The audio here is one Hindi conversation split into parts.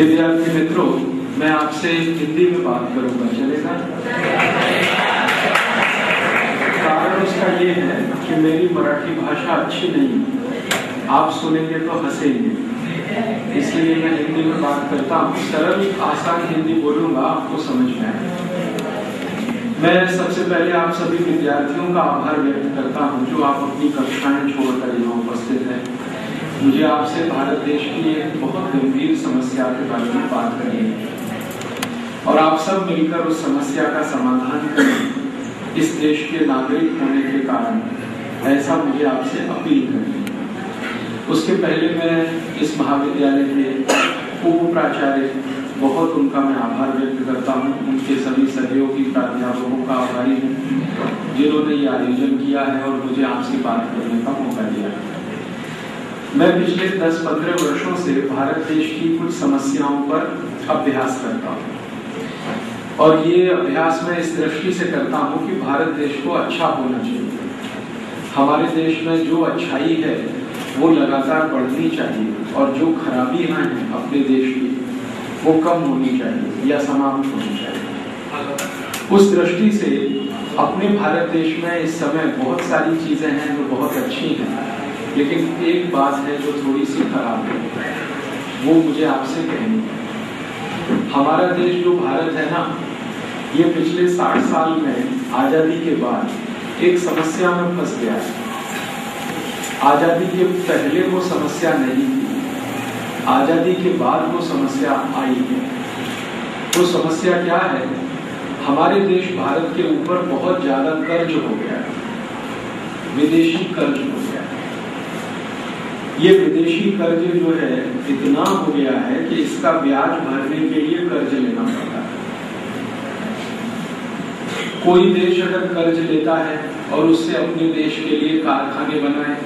विद्यार्थी मित्रों, मैं आपसे हिंदी में बात करूँगा, चलेगा? कारण उसका ये है कि मेरी मराठी भाषा अच्छी नहीं आप सुनेंगे तो हंसेंगे। इसलिए मैं हिंदी में बात करता हूँ। सरल, आसान हिंदी बोलूँगा, आपको समझ में आए मैं सबसे पहले आप सभी विद्यार्थियों का आभार व्यक्त करता हूँ, जो आप अपनी कक्षाएँ छोड़कर यहाँ उपस्थित हैं। मुझे आपसे भारत देश की एक बहुत गंभीर समस्या के बारे में बात करनी है। और आप सब मिलकर उस समस्या का समाधान करें, इस देश के नागरिक होने के कारण। ऐसा मुझे आपसे अपील करनी है। उसके पहले मैं इस महाविद्यालय के उप प्राचार्य बहुत उनका मैं आभार व्यक्त करता हूँ। उनके सभी सहयोगी प्राध्यापकों का आभारी हूँ, जिन्होंने ये आयोजन किया है और मुझे आपसे बात करने का मौका दिया है। मैं पिछले 10-15 वर्षों से भारत देश की कुछ समस्याओं पर अभ्यास करता हूँ। और ये अभ्यास मैं इस दृष्टि से करता हूँ कि भारत देश को अच्छा होना चाहिए। हमारे देश में जो अच्छाई है, वो लगातार बढ़नी चाहिए और जो खराबियाँ हैं अपने देश की, वो कम होनी चाहिए या समाप्त होनी चाहिए। उस दृष्टि से अपने भारत देश में इस समय बहुत सारी चीज़ें हैं जो बहुत अच्छी हैं। लेकिन एक बात है जो थोड़ी सी खराब है। वो मुझे आपसे कहनी है। हमारा देश जो भारत है ना, ये पिछले साठ साल में आज़ादी के बाद एक समस्या में फंस गया है। आज़ादी के पहले वो समस्या नहीं थी। आज़ादी के बाद वो समस्या आई है। वो समस्या क्या है? हमारे देश भारत के ऊपर बहुत ज़्यादा कर्ज हो गया है। विदेशी कर्ज हो ये विदेशी कर्ज जो है, इतना हो गया है कि इसका ब्याज भरने के लिए कर्ज लेना पड़ता है। कोई देश अगर कर्ज लेता है और उससे अपने देश के लिए कारखाने बनाए,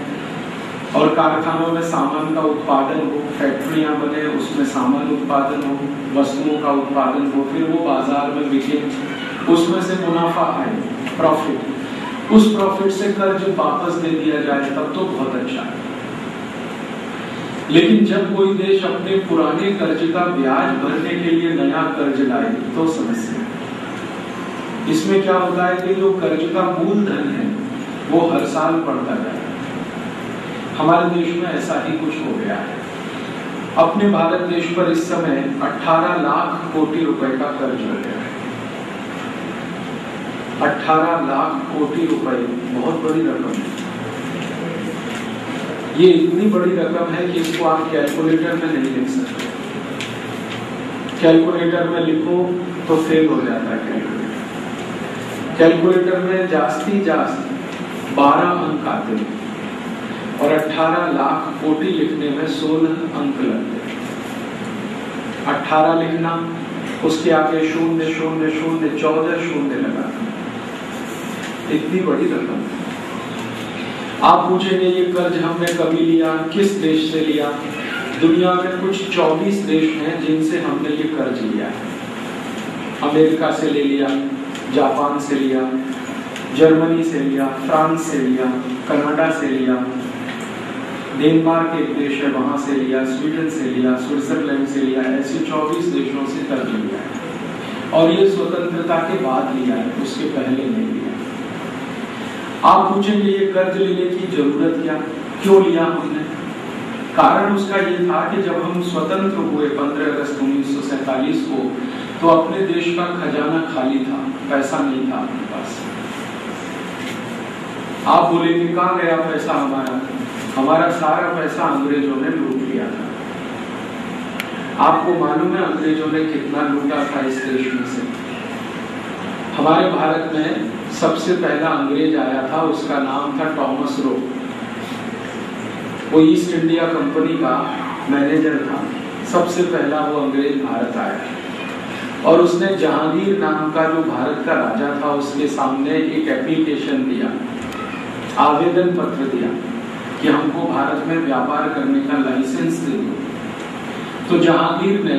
और कारखानों में सामान का उत्पादन हो, फैक्ट्रियाँ बने, उसमें सामान उत्पादन हो, वस्तुओं का उत्पादन हो, फिर वो बाज़ार में बिके, उसमें से मुनाफा आए प्रॉफिट उस प्रॉफिट से कर्ज वापस दे दिया जाए, तब तो बहुत अच्छा है। लेकिन जब कोई देश अपने पुराने कर्ज का ब्याज भरने के लिए नया कर्ज लाए तो समस्या। इसमें क्या होता है कि जो कर्ज का मूलधन है, वो हर साल बढ़ता जाए हमारे देश में ऐसा ही कुछ हो गया है। अपने भारत देश पर इस समय 18 लाख कोटि रुपए का कर्ज हो गया है। 18 लाख कोटि रुपए, बहुत बड़ी रकम है। ये इतनी बड़ी रकम है कि इसको आप कैलकुलेटर में नहीं लिख सकते। कैलकुलेटर में लिखो तो फेल हो जाता है कैलकुलेटर में जास्ती जास्त बारह अंक आते हैं और 18 लाख कोटि लिखने में 16 अंक लगते हैं। 18 लिखना, उसके आगे शून्य शून्य शून्य, चौदह शून्य लगाना। इतनी बड़ी रकम है। आप पूछेंगे, ये कर्ज हमने कभी लिया? किस देश से लिया? दुनिया में कुछ 24 देश हैं जिनसे हमने ये कर्ज लिया है। अमेरिका से ले लिया, जापान से लिया, जर्मनी से लिया, फ्रांस से लिया, कनाडा से लिया, डेनमार्क एक देश है, वहाँ से लिया, स्वीडन से लिया, स्विट्जरलैंड से लिया, ऐसे 24 देशों से कर्ज लिया है। और ये स्वतंत्रता के बाद लिया है, उसके पहले नहीं लिया आप पूछेंगे, ये कर्ज लेने की ज़रूरत क्या? क्यों लिया हमने कारण उसका ये था कि जब हम स्वतंत्र हुए 15 अगस्त उन्नीस को तो अपने देश का खजाना खाली था, पैसा नहीं था अपने पास। आप बोलेंगे, कहा गया पैसा हमारा? हमारा सारा पैसा अंग्रेज़ों ने लूट लिया था। आपको मालूम है अंग्रेज़ों ने कितना लूटा था इस देश में से? हमारे भारत में सबसे पहला अंग्रेज़ आया था, उसका नाम था टॉमस रो। वो ईस्ट इंडिया कंपनी का मैनेजर था। सबसे पहला वो अंग्रेज़ भारत आया। और उसने जहांगीर नाम का जो भारत का राजा था, उसके सामने एक एप्लीकेशन दिया, आवेदन पत्र दिया कि हमको भारत में व्यापार करने का लाइसेंस दे दो। तो जहांगीर ने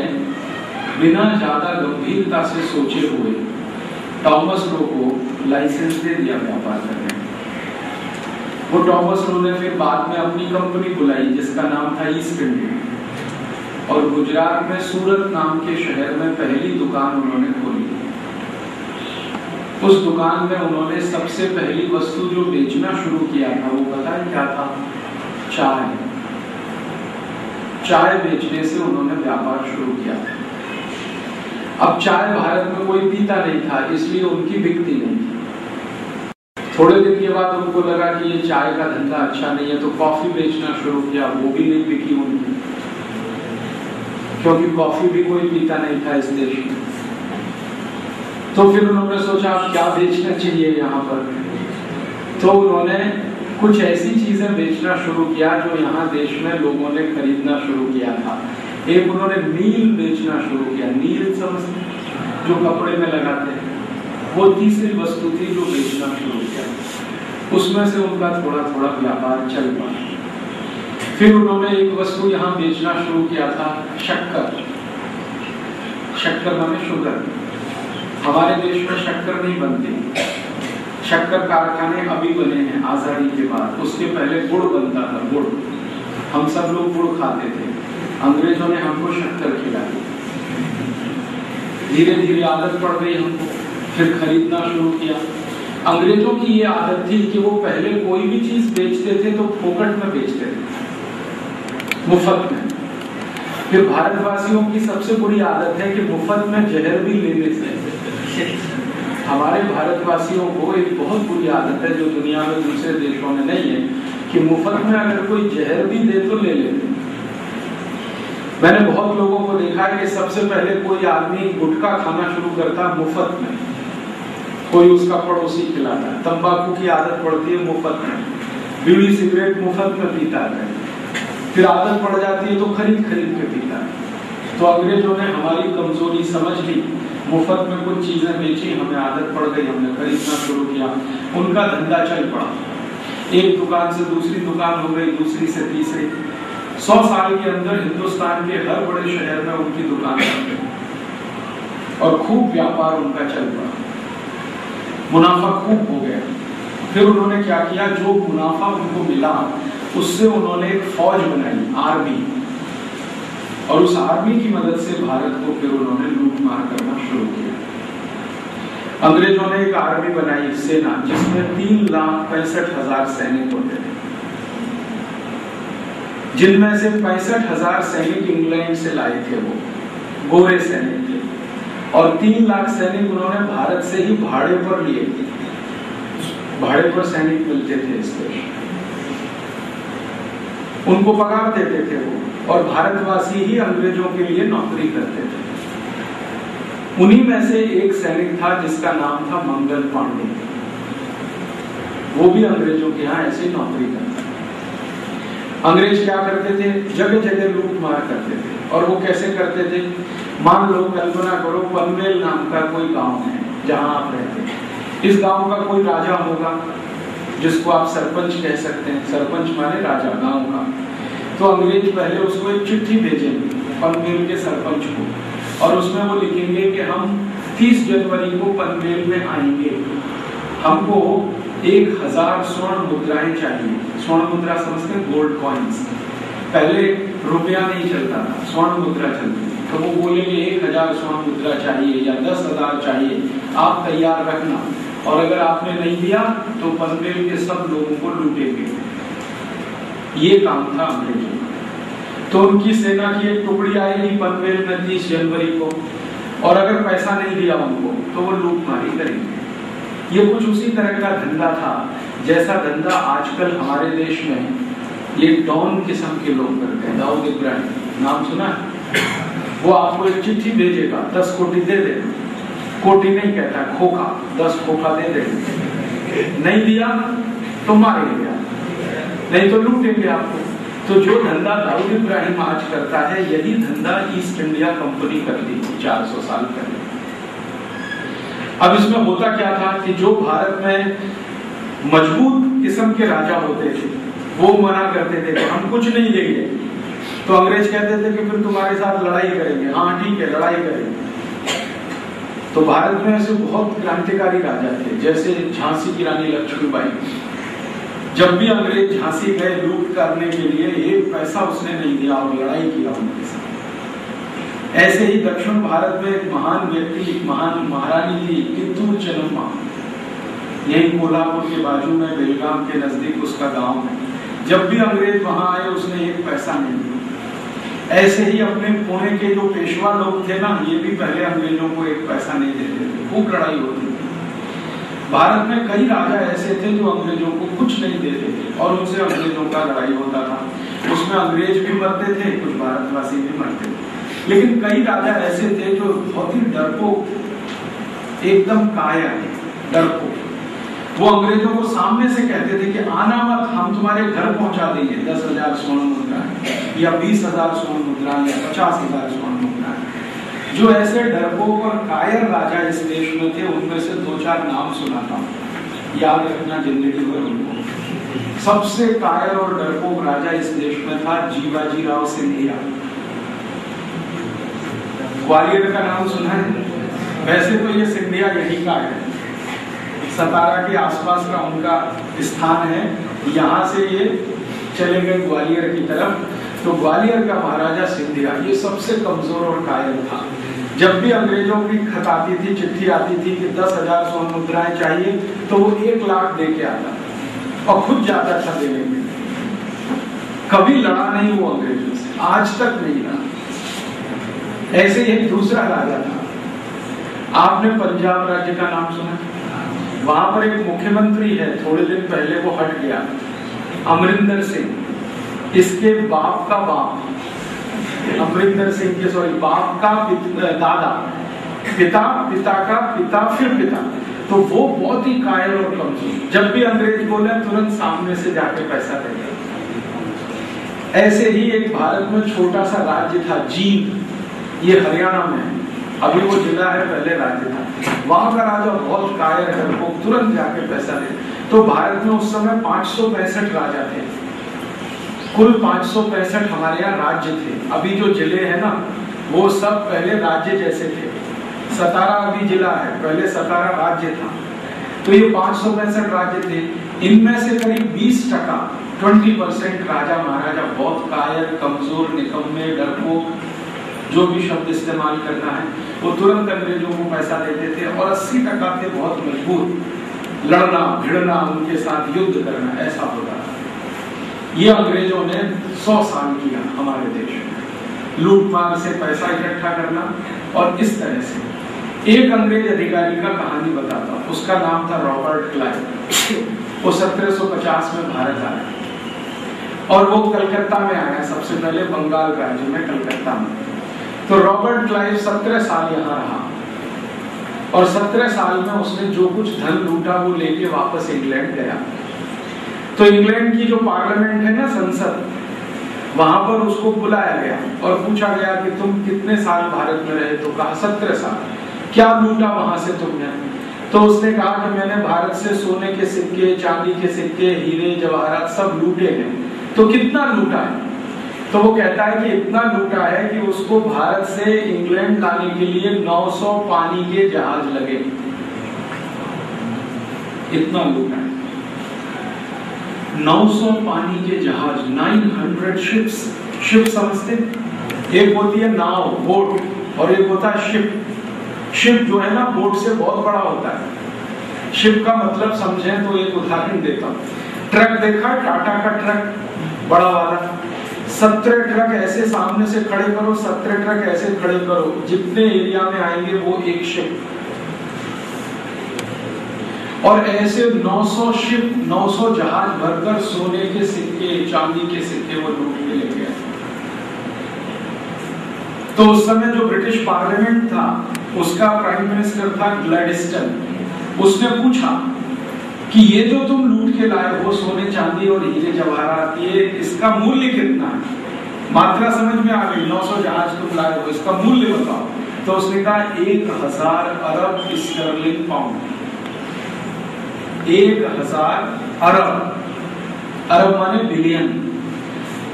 बिना ज़्यादा गंभीरता से सोचे हुए टॉमस रो को लाइसेंस दे दिया व्यापार करने वो टॉमस रो ने फिर बाद में अपनी कंपनी बुलाई जिसका नाम था ईस्ट इंडिया और गुजरात में सूरत नाम के शहर में पहली दुकान उन्होंने खोली। उस दुकान में उन्होंने सबसे पहली वस्तु जो बेचना शुरू किया था, वो पता है क्या था? चाय। चाय बेचने से उन्होंने व्यापार शुरू किया। था अब चाय भारत में कोई पीता नहीं था, इसलिए उनकी बिकती नहीं थी। थोड़े दिन के बाद उनको लगा कि ये चाय का धंधा अच्छा नहीं है तो कॉफ़ी बेचना शुरू किया, वो भी नहीं बिकी उनकी। क्योंकि कॉफ़ी भी कोई पीता नहीं था इस देश में। तो फिर उन्होंने सोचा क्या बेचना चाहिए यहाँ पर? तो उन्होंने कुछ ऐसी चीज़ें बेचना शुरू किया, जो यहाँ देश में लोगों ने खरीदना शुरू किया था। एक उन्होंने नील बेचना शुरू किया, नील समझ जो कपड़े में लगाते हैं। वो तीसरी वस्तु थी जो बेचना शुरू किया। उसमें से उनका थोड़ा थोड़ा व्यापार चल पड़ा। फिर उन्होंने एक वस्तु यहाँ बेचना शुरू किया था, शक्कर। शक्कर माने शुगर। हमारे देश में शक्कर नहीं बनती। शक्कर कारखाने अभी बने हैं, आज़ादी के बाद। उसके पहले गुड़ बनता था, गुड़। हम सब लोग गुड़ खाते थे। अंग्रेज़ों ने हमको शक्कर खिलाई धीरे धीरे आदत पड़ गई हमको, फिर खरीदना शुरू किया। अंग्रेज़ों की ये आदत थी कि वो पहले कोई भी चीज़ बेचते थे तो फोकट में बेचते थे। मुफ़्त में। फिर भारतवासियों की सबसे बुरी आदत है कि मुफ़्त में जहर भी लेने से हमारे भारतवासियों को एक बहुत बुरी आदत है जो दुनिया में दूसरे देशों में नहीं है, कि मुफ़्त में अगर कोई जहर भी दे तो ले लेते मैंने बहुत लोगों को देखा है कि सबसे पहले कोई आदमी गुटखा खाना शुरू करता है मुफ़्त में। कोई उसका पड़ोसी खिलाता है। तंबाकू की आदत पड़ती है, मुफ़्त में। बीड़ी सिगरेट मुफ़्त में पीता है। फिर आदत पड़ जाती है तो खरीद खरीद के पीता है। तो अंग्रेज़ों ने हमारी कमज़ोरी समझ ली। मुफ़्त में कुछ चीज़ें बेची, हमें आदत पड़ गई, हमने खरीदना शुरू किया। उनका धंधा चल पड़ा। एक दुकान से दूसरी दुकान हो गई, दूसरी से तीसरी। सौ साल के अंदर हिंदुस्तान के हर बड़े शहर में उनकी दुकान और खूब व्यापार उनका चल पड़ा। मुनाफा खूब हो गया। फिर उन्होंने क्या किया? जो मुनाफा उनको मिला, उससे उन्होंने एक फौज बनाई, आर्मी। और उस आर्मी की मदद से भारत को फिर उन्होंने लूट मार करना शुरू किया। अंग्रेज़ों ने एक आर्मी बनाई, सेना, जिसमें तीन लाख पैंसठ हज़ार सैनिक होते थे। जिनमें से पैंसठ हज़ार सैनिक इंग्लैंड से लाए थे वो, गोरे सैनिक थे। और तीन लाख सैनिक उन्होंने भारत से ही भाड़े पर लिए। भाड़े पर सैनिक मिलते थे इस देश। उनको पगार देते थे वो, और भारतवासी ही अंग्रेज़ों के लिए नौकरी करते थे। उन्हीं में से एक सैनिक था जिसका नाम था मंगल पांडे। वो भी अंग्रेज़ों के यहाँ ऐसी नौकरी करता अंग्रेज़ क्या करते थे? जगह जगह लूट मार करते थे। और वो कैसे करते थे? मान लो, कल्पना करो, पनवेल नाम का कोई गाँव है, जहाँ आप रहते हैं। इस गाँव का कोई राजा होगा, जिसको आप सरपंच कह सकते हैं। सरपंच माने राजा, गाँव का। तो अंग्रेज़ पहले उसको एक चिट्ठी भेजेंगे, पनवेल के सरपंच को। और उसमें वो लिखेंगे कि हम 30 जनवरी को पनवेल में आएँगे। हमको एक हज़ार स्वर्ण मुद्राएँ चाहिए। स्वर्ण मुद्रा समझते गोल्ड कॉइन्स पहले रुपया नहीं चलता था, स्वर्ण मुद्रा चलती तो वो बोलेंगे एक हज़ार स्वर्ण मुद्रा चाहिए या दस हज़ार चाहिए। आप तैयार रखना। और अगर आपने नहीं दिया तो पनवेल के सब लोगों को लूटेंगे। ये काम था अंग्रेज़ों तो उनकी सेना की एक टुकड़ी आएगी पनवेल तीस जनवरी को। और अगर पैसा नहीं दिया उनको तो वो लूट मारी करेंगे। ये कुछ उसी तरह का धंधा था, जैसा धंधा आजकल हमारे देश में ये डॉन किस्म के लोग करते हैं। दाऊद इब्राहिम, नाम सुना वो आपको एक चिट्ठी भेजेगा, दस कोटी दे दे। कोटी नहीं कहता, खोखा, दस खोखा दे दे। नहीं दिया तो मारेंगे नहीं तो लूटेंगे आपको। तो जो धंधा दाऊद इब्राहिम आज करता है, यही धंधा ईस्ट इंडिया कंपनी करती चार सौ साल पहले। अब इसमें होता क्या था कि जो भारत में मज़बूत किस्म के राजा होते थे, वो मना करते थे कि हम कुछ नहीं देंगे। तो अंग्रेज़ कहते थे कि फिर तुम्हारे साथ लड़ाई करेंगे। हाँ ठीक है, लड़ाई करेंगे। तो भारत में ऐसे बहुत क्रांतिकारी राजा थे, जैसे झांसी की रानी लक्ष्मीबाई। जब भी अंग्रेज़ झांसी गए लूट करने के लिए, एक पैसा उसने नहीं दिया और लड़ाई किया उनके साथ। ऐसे ही दक्षिण भारत में एक महान व्यक्ति, एक महान महारानी थी कित्तूर चेन्नम्मा यही कोल्हापुर के बाजू में, बेलगाम के नज़दीक उसका गाँव है। जब भी अंग्रेज़ वहाँ आए, उसने एक पैसा नहीं दिया। ऐसे ही अपने पुणे के जो पेशवा लोग थे ना, ये भी पहले अंग्रेज़ों को एक पैसा नहीं देते थे। खूब लड़ाई होती थी। भारत में कई राजा ऐसे थे जो अंग्रेज़ों को कुछ नहीं देते थे, और उनसे अंग्रेज़ों का लड़ाई होता था। उसमें अंग्रेज़ भी मरते थे, कुछ भारतवासी भी मरते थे। लेकिन कई राजा ऐसे थे जो बहुत ही डरपोक एकदम काया डरपोक वो अंग्रेज़ों को सामने से कहते थे कि आना मत, हम तुम्हारे घर पहुँचा देंगे। दस हज़ार स्वर्ण मुद्रा या बीस हज़ार स्वर्ण मुद्रा या पचास हज़ार स्वर्ण मुद्रा जो ऐसे डरपोक और कायर राजा इस देश में थे, उनमें से दो चार नाम सुनाता हूँ। याद रखना ज़िंदगी भर उनको। सबसे कायर और डरपोक राजा इस देश में था जीवाजी राव सिंधिया। ग्वालियर का नाम सुना है? वैसे तो ये सिंधिया यही का है। सतारा के आसपास का उनका स्थान है। यहाँ से ये चले गए ग्वालियर की तरफ़। तो ग्वालियर का महाराजा सिंधिया, ये सबसे कमज़ोर और कायल था। जब भी अंग्रेज़ों की खत आती थी, चिट्ठी आती थी कि दस हज़ार स्वर्ण मुद्राएँ चाहिए तो वो एक लाख दे के आता और खुद जाता था देने के कभी लड़ा नहीं वो अंग्रेज़ों से। आज तक नहीं लड़ा। ऐसे एक दूसरा राजा था। आपने पंजाब राज्य का नाम सुना? वहाँ पर एक मुख्यमंत्री है थोड़े दिन पहले वो हट गया। अमरिंदर सिंह। इसके बाप का बाप। अमरिंदर सिंह के सॉरी बाप का पित, दादा। पिता पिता का पिता फिर पिता। तो वो बहुत ही कायल और कमज़ोर। जब भी अंग्रेज़ बोले तुरंत सामने से जाके पैसा दे ऐसे ही एक भारत में छोटा सा राज्य था जींद। ये हरियाणा में अभी वो जिला है, पहले राज्य था। वहाँ का राजा बहुत कायर है, वो तुरंत जाके पैसा दे। तो भारत में उस समय पाँच राजा थे। कुल पाँच हमारे यहाँ राज्य थे। अभी जो ज़िले हैं ना, वो सब पहले राज्य जैसे थे। सतारा अभी जिला है, पहले सतारा राज्य था। तो ये पाँच राज्य थे। इनमें से करीब 20 टका, ट्वेंटी परसेंट राजा महाराजा बहुत कायर, कमज़ोर, निकम्मे, डरपोक जो भी शब्द इस्तेमाल करना है, वो तुरंत अंग्रेज़ों को पैसा देते थे और अस्सी टका थे बहुत मज़बूत। लड़ना, भिड़ना, उनके साथ युद्ध करना, ऐसा होता ये अंग्रेज़ों ने सौ साल किया हमारे देश में। लूटमार से पैसा इकट्ठा करना और इस तरह से। एक अंग्रेज़ अधिकारी का कहानी बताता उसका नाम था रॉबर्ट क्लाइव। वो 1750 में भारत आया। और वो कलकत्ता में आया। सबसे पहले बंगाल राज्य में कलकत्ता में। तो रॉबर्ट क्लाइव सत्रह साल यहाँ रहा। और सत्रह साल में उसने जो कुछ धन लूटा, वो लेके वापस इंग्लैंड गया। तो इंग्लैंड की जो पार्लियामेंट है ना संसद, वहाँ पर उसको बुलाया गया और पूछा गया कि तुम कितने साल भारत में रहे? तो कहा, सत्रह साल। क्या लूटा वहाँ से तुमने? तो उसने कहा कि मैंने भारत से सोने के सिक्के, चांदी के सिक्के, हीरे, जवाहरात सब लूटे हैं। तो कितना लूटा है? तो वो कहता है कि इतना लूटा है कि उसको भारत से इंग्लैंड लाने के लिए 900 पानी के जहाज़ लगे। इतना लूटा है। 900 पानी के जहाज़ 900 शिप्स शिप समझते? एक होती है नाव बोट और एक होता है शिप शिप जो है ना बोट से बहुत बड़ा होता है। शिप का मतलब समझे तो एक उदाहरण देता हूँ। ट्रक देखा? टाटा का ट्रक बड़ा वाला। सत्रह ट्रक ऐसे सामने से खड़े करो, सत्रह ट्रक ऐसे खड़े करो, जितने एरिया में आएँगे वो एक शिप और ऐसे 900 शिप 900 जहाज़ भरकर सोने के सिक्के, चांदी के सिक्के वो लूट के ले गए तो उस समय जो ब्रिटिश पार्लियामेंट था, उसका प्राइम मिनिस्टर था ग्लैडिस्टन। उसने पूछा कि ये जो तुम लूट के लाए हो, सोने चांदी और हीरे जवाहरात, ये इसका मूल्य कितना है? मात्रा समझ में आ गई 900 जहाज़ तुम लाए हो, इसका मूल्य बताओ। तो उसने कहा, एक हज़ार अरब स्टर्लिंग पाउंड एक हज़ार अरब। अरब माने billion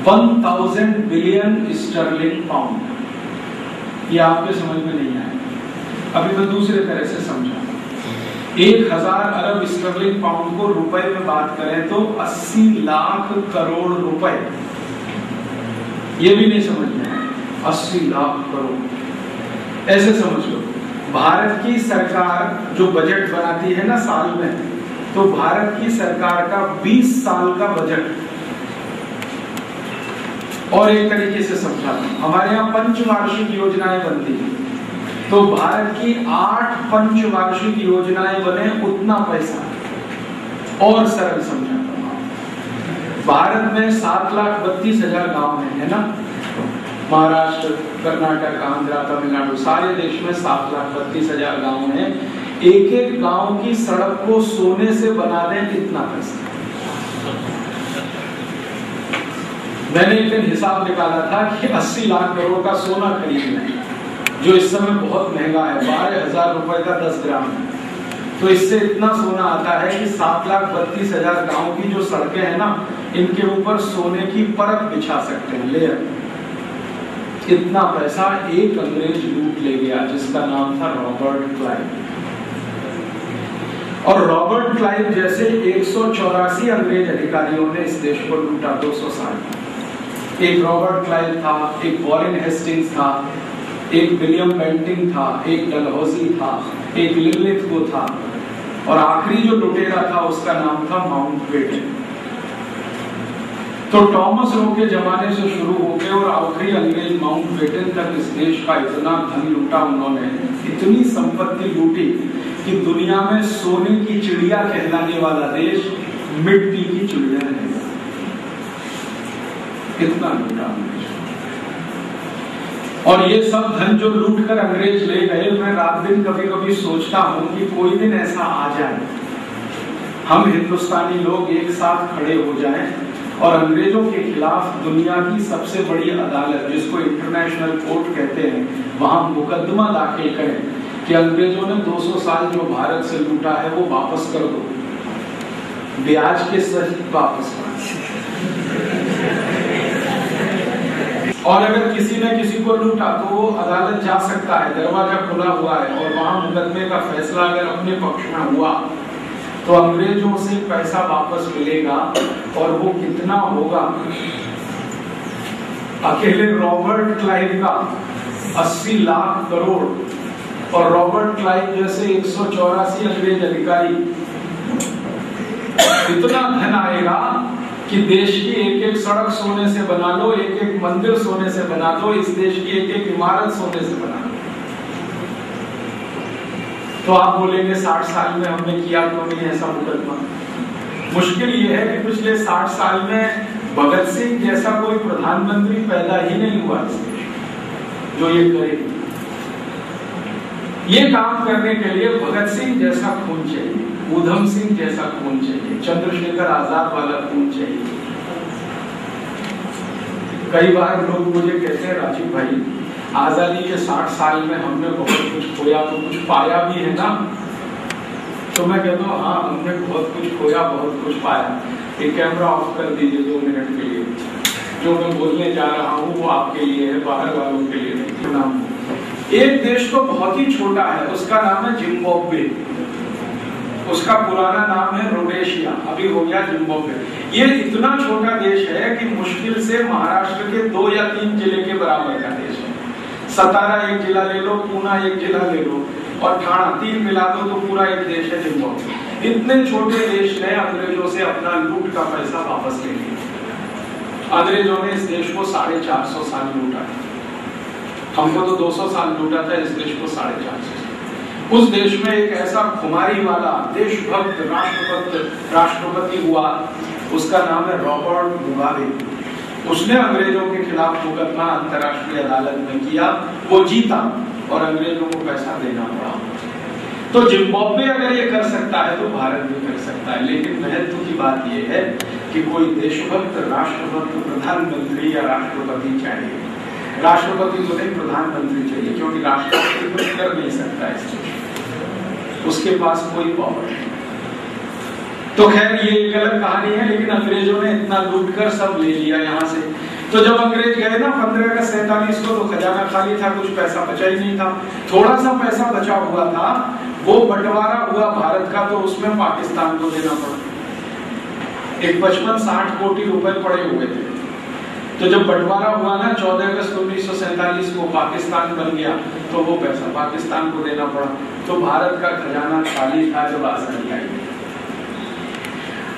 one thousand billion sterling pound ये आपके समझ में नहीं आया। अभी मैं दूसरे तरह से समझा एक हज़ार अरब स्टर्लिंग पाउंड को रुपए में बात करें तो 80 लाख करोड़ रुपए। ये भी नहीं समझ में अस्सी लाख करोड़। ऐसे समझ लो। भारत की सरकार जो बजट बनाती है ना साल में तो भारत की सरकार का 20 साल का बजट और एक तरीके से समझा हमारे यहाँ पंचवार्षिक योजनाएँ बनती है। तो भारत की आठ पंचवार्षिक योजनाएँ बने उतना पैसा। और सरल समझाता हूँ भारत में सात लाख बत्तीस हज़ार गाँव है, है ना? महाराष्ट्र कर्नाटक आंध्र तमिलनाडु सारे देश में सात लाख बत्तीस हज़ार गाँव है। एक एक गाँव की सड़क को सोने से बना दें कितना पैसा। मैंने एक दिन हिसाब निकाला था कि 80 लाख करोड़ का सोना खरीदना है। जो इस समय बहुत महँगा है, बारह हज़ार रुपए का 10 ग्राम है। तो इससे इतना सोना आता है कि सात लाख बत्तीस हज़ार गाँव की जो सड़कें हैं ना, इनके ऊपर सोने की परत बिछा सकते हैं, लेयर। इतना पैसा एक अंग्रेज़ लूट ले गया, जिसका नाम था रॉबर्ट क्लाइव। और रॉबर्ट क्लाइव जैसे एक सौ चौरासी अंग्रेज़ अधिकारियों ने इस देश को लूटा 200 साल। एक रॉबर्ट क्लाइव था, एक वॉरेन हेस्टिंग्स था एक विलियम पेंटिंग था, एक डलहौजी था, एक लिलिथ को था। और आखिरी जो लुटेरा था, उसका नाम था माउंट बेटन तो टॉमस रो के जमाने से शुरू हो गए और आखिरी अंग्रेज़ माउंट बेटन तक इस देश का इतना धन लूटा उन्होंने, इतनी संपत्ति लूटी कि दुनिया में सोने की चिड़िया कहलाने वाला देश मिट्टी की चिड़िया है। इतना लूटा और ये सब धन जो लूट कर अंग्रेज़ ले गए, मैं रात दिन कभी कभी सोचता हूँ कि कोई दिन ऐसा आ जाए। हम हिंदुस्तानी लोग एक साथ खड़े हो जाएँ और अंग्रेज़ों के खिलाफ दुनिया की सबसे बड़ी अदालत, जिसको इंटरनेशनल कोर्ट कहते हैं, वहाँ मुकदमा दाखिल करें कि अंग्रेज़ों ने 200 साल जो भारत से लूटा है, वो वापस कर दो। ब्याज के सहित वापस। कर और अगर किसी ने किसी को लूटा तो वो अदालत जा सकता है, दरवाज़ा खुला हुआ है, और वहाँ मुकदमे का फैसला अगर अपने पक्ष में हुआ तो अंग्रेज़ों से पैसा वापस मिलेगा, और वो कितना होगा? अकेले रॉबर्ट क्लाइव का 80 लाख करोड़, और रॉबर्ट क्लाइव जैसे एक अंग्रेज़ अधिकारी इतना धन आएगा? कि देश की एक एक सड़क सोने से बना लो एक एक मंदिर सोने से बना लो, इस देश की एक एक इमारत सोने से बना लो। तो आप बोलेंगे साठ साल में हमने किया तो नहीं ऐसा मुकदमा। मुश्किल ये है कि पिछले साठ साल में भगत सिंह जैसा कोई प्रधानमंत्री पैदा ही नहीं हुआ जो ये करे। ये काम करने के लिए भगत सिंह जैसा खून चाहिए। ऊधम सिंह जैसा खून चाहिए, चंद्रशेखर आज़ाद वाला खून चाहिए। कई बार लोग मुझे कहते हैं, राजीव भाई, आज़ादी के साठ साल में हमने बहुत कुछ खोया तो कुछ पाया भी है ना? तो मैं कहता हूँ हाँ हमने बहुत कुछ खोया, बहुत कुछ पाया। ये कैमरा ऑफ़ कर दीजिए दो मिनट के लिए। जो मैं बोलने जा रहा हूँ, वो आपके लिए है, बाहर वालों के लिए नहीं। एक देश तो बहुत ही छोटा है, उसका नाम है जिम्बाब्वे। उसका पुराना नाम है रोडेशिया, अभी हो गया जिम्बाब्वे। ये इतना छोटा देश है कि मुश्किल से महाराष्ट्र के दो या तीन ज़िले के बराबर का देश है। सतारा एक जिला ले लो, पूना एक जिला ले लो, और ठाणा तीन मिला दो तो पूरा एक देश है जिम्बाब्वे। इतने छोटे देश ने अंग्रेज़ों से अपना लूट का पैसा वापस ले लिया। अंग्रेज़ों ने इस देश को साढ़े चार सौ साल लूटा। हमको तो 200 साल लूटा था, इस देश को साढ़े चार सौ उस देश में एक ऐसा खुमारी वाला, देशभक्त राष्ट्रपति राष्ट्रपति हुआ। उसका नाम है रॉबर्ट मुगाबे। उसने अंग्रेज़ों के खिलाफ मुकदमा अंतरराष्ट्रीय अदालत में किया। वो जीता और अंग्रेज़ों को पैसा देना पड़ा। तो जिम्बाब्वे अगर ये कर सकता है तो भारत भी कर सकता है। लेकिन महत्व की बात यह है कि कोई देशभक्त, राष्ट्रभक्त, प्रधानमंत्री या राष्ट्रपति चाहिए। राष्ट्रपति तो नहीं, प्रधानमंत्री चाहिए, क्योंकि राष्ट्रपति कुछ कर नहीं सकता है उसके पास कोई पावर नहीं। तो खैर, ये एक अलग कहानी है, लेकिन अंग्रेज़ों ने इतना लूट कर सब ले लिया यहाँ से। तो जब अंग्रेज़ गए ना, पंद्रह अगस्त सैतालीस को तो खजाना खाली था, कुछ पैसा बचा ही नहीं था। थोड़ा सा पैसा बचा हुआ था, वो बंटवारा हुआ भारत का तो उसमें पाकिस्तान को देना पड़ा। एक पचपन साठ कोटी रुपए पड़े हुए थे। तो जब बंटवारा हुआ ना, चौदह अगस्त उन्नीस को पाकिस्तान बन गया तो वो पैसा पाकिस्तान को देना पड़ा। तो भारत का खजाना खाली था जब आज़ादी आई।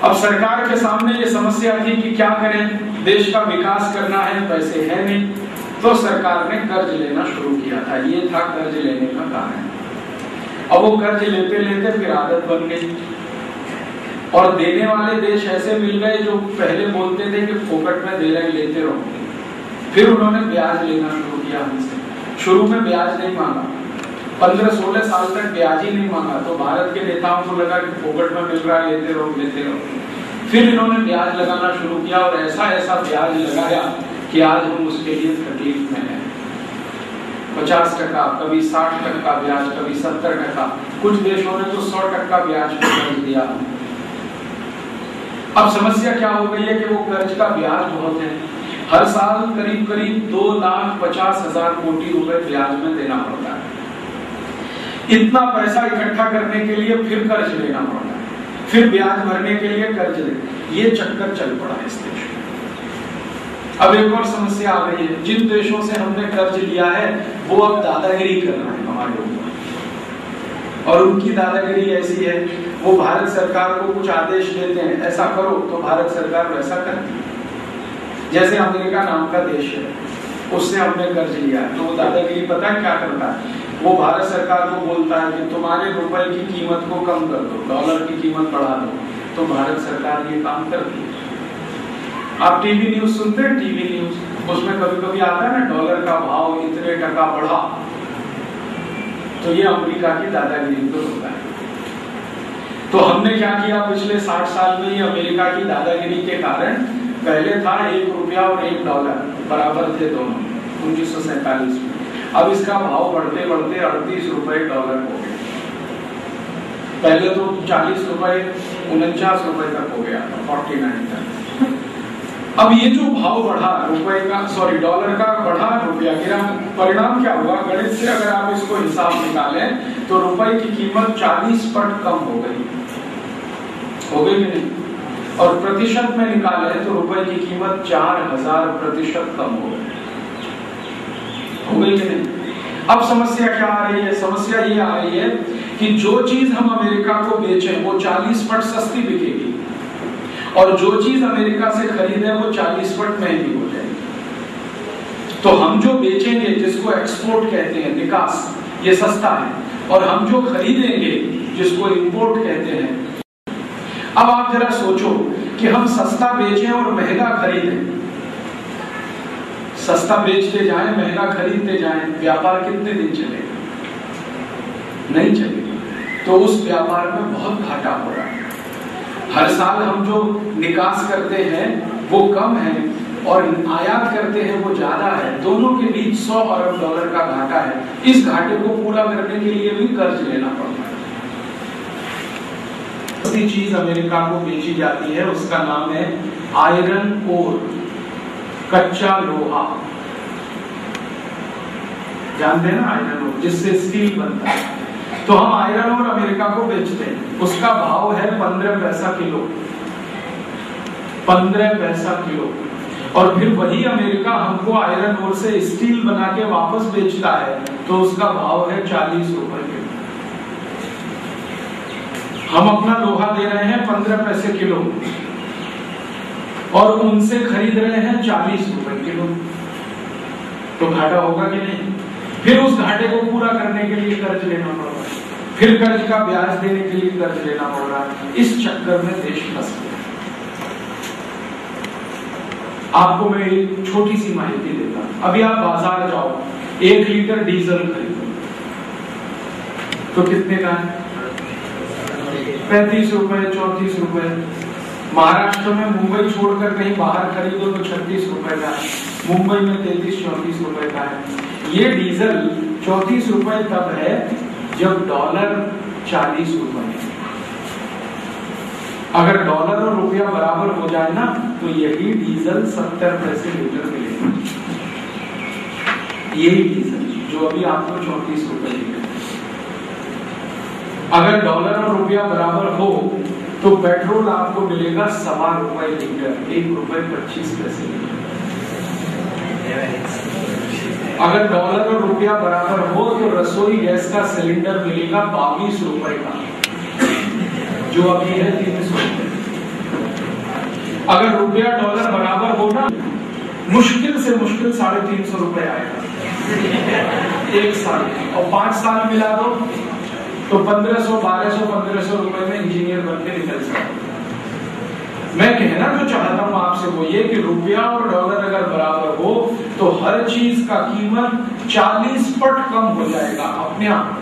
अब सरकार के सामने ये समस्या थी कि क्या करें? देश का विकास करना है, पैसे है नहीं। तो सरकार ने कर्ज लेना शुरू किया था। ये था कर्ज लेने का कारण। अब वो कर्ज लेते लेते फिर आदत बन गई। और देने वाले देश ऐसे मिल गए जो पहले बोलते थे कि फोकट में दे रहे, लेते रहो फिर उन्होंने ब्याज लेना शुरू किया हमसे। शुरू में ब्याज नहीं मांगा। पंद्रह सोलह साल तक ब्याज ही नहीं मांगा। तो भारत के नेताओं को लगा कि फोकट में मिल रहा है, लेते रहो लेते रहो। फिर इन्होंने ब्याज लगाना शुरू किया और ऐसा ऐसा ब्याज लगाया कि आज हम उसके लिए तकलीफ़ में हैं। पचास टका, कभी साठ टका ब्याज, कभी सत्तर टका। कुछ देशों ने तो सौ टका ब्याज दिया। अब समस्या क्या हो गई है कि वो कर्ज का ब्याज बहुत है। हर साल करीब करीब दो लाख पचास हज़ार कोटि रुपए ब्याज में देना पड़ता है। इतना पैसा इकट्ठा करने के लिए फिर कर्ज लेना पड़ता है। फिर ब्याज भरने के लिए कर्ज ले ये चक्कर चल पड़ा है इस देश में। अब एक और समस्या आ गई है। जिन देशों से हमने कर्ज लिया है, वो अब दादागिरी कर रहे हैं हमारे ऊपर। और उनकी दादागिरी ऐसी है, वो भारत सरकार को कुछ आदेश देते हैं, ऐसा करो तो भारत सरकार वैसा करती है। जैसे अमेरिका नाम का देश है उससे हमने कर्ज लिया तो वो दादागिरी पता है क्या करता है? वो भारत सरकार को बोलता है कि तुम्हारे रुपए की कीमत को कम कर दो, डॉलर की कीमत बढ़ा दो तो भारत सरकार ये काम करती है। आप टीवी न्यूज़ सुनते हैं? टीवी न्यूज़, उसमें कभी कभी आता है ना, डॉलर का भाव इतने टका बढ़ा तो ये अमेरिका की दादागिरी तो होता है। तो हमने क्या किया पिछले साठ साल में? ये अमेरिका की दादागिरी के कारण पहले था एक रुपया और एक डॉलर, बराबर थे दोनों, उन्नीस सौ सैतालीस में। अब इसका भाव बढ़ते बढ़ते अड़तीस रुपए डॉलर हो गए पहले तो चालीस रुपए उनचास रुपए तक हो गया फोर्टी नाइन तक। अब ये जो भाव बढ़ा रुपए का सॉरी डॉलर का बढ़ा, रुपया गिरा, परिणाम क्या हुआ? गणित से अगर आप इसको हिसाब निकालें तो रुपए की कीमत 40 पट कम हो गई। हो गई कि नहीं? और प्रतिशत में निकाले तो रुपए की कीमत चार हज़ार प्रतिशत कम हो गई। हो गई कि नहीं? अब समस्या क्या आ रही है? समस्या ये आ रही है कि जो चीज़ हम अमेरिका को बेचें, वो 40 पट सस्ती बिकेगी। और जो चीज़ अमेरिका से खरीदे, वो चालीस फट महँगी हो जाएगी। तो हम जो बेचेंगे, जिसको एक्सपोर्ट कहते हैं निकास ये सस्ता है। और हम जो खरीदेंगे, जिसको इंपोर्ट कहते हैं। अब आप जरा सोचो कि हम सस्ता बेचें और महँगा खरीदें। सस्ता बेचते जाए, महँगा खरीदते जाए, व्यापार कितने दिन चलेगा? नहीं चलेगा। तो उस व्यापार में बहुत घाटा हो रहा है। हर साल हम जो निकास करते हैं, वो कम है और आयात करते हैं, वो ज़्यादा है। दोनों के बीच 100 अरब डॉलर का घाटा है। इस घाटे को पूरा करने के लिए भी कर्ज लेना पड़ता है। चीज़ अमेरिका को बेची जाती है, उसका नाम है आयरन ओर कच्चा लोहा। जानते हैं ना आयरन ओर जिससे स्टील बनता है। तो हम आयरन और अमेरिका को बेचते हैं। उसका भाव है पंद्रह पैसा किलो। पंद्रह पैसा किलो। और फिर वही अमेरिका हमको आयरन ओर से स्टील बना के वापस बेचता है तो उसका भाव है चालीस रुपए किलो। हम अपना लोहा दे रहे हैं पंद्रह पैसे किलो। और उनसे खरीद रहे हैं चालीस रुपए किलो। तो घाटा होगा कि नहीं? फिर उस घाटे को पूरा करने के लिए कर्ज लेना पड़ रहा है। फिर कर्ज का ब्याज देने के लिए कर्ज लेना पड़ रहा है। इस चक्कर में देश फंस गया। आपको मैं एक छोटी सी माहिती देता अभी आप बाज़ार जाओ, एक लीटर डीजल खरीदो। तो कितने का है? पैंतीस रुपए, चौतीस रुपए। महाराष्ट्र में मुंबई छोड़कर कहीं बाहर खरीदो तो छत्तीस रुपए का मुंबई में तैतीस, चौतीस रुपए का है। ये डीजल चौतीस रुपए तब है जब डॉलर चालीस रुपए अगर डॉलर और रुपया बराबर हो जाए ना तो यही डीजल सत्तर पैसे लीटर मिलेगा यही डीजल, जो अभी आपको चौतीस रुपए मिलेगा अगर डॉलर और रुपया बराबर हो तो पेट्रोल आपको मिलेगा सवा रुपए लीटर, एक रुपए पच्चीस पैसे लीटर। अगर डॉलर और रुपया बराबर हो तो रसोई गैस का सिलेंडर मिलेगा बाईस रुपए का, जो अभी है तीन सौ अगर रुपया डॉलर बराबर हो ना, मुश्किल से मुश्किल साढ़े तीन सौ रुपए आएगा। एक साल। और पाँच साल मिला दो तो पंद्रह सौ, बारह सौ, पंद्रह सौ रुपए में इंजीनियर बन के निकल सकते मैं कहना जो चाहता हूँ आपसे वो ये कि रुपया और डॉलर अगर बराबर हो तो हर चीज़ का कीमत 40 पट कम हो जाएगा अपने आप।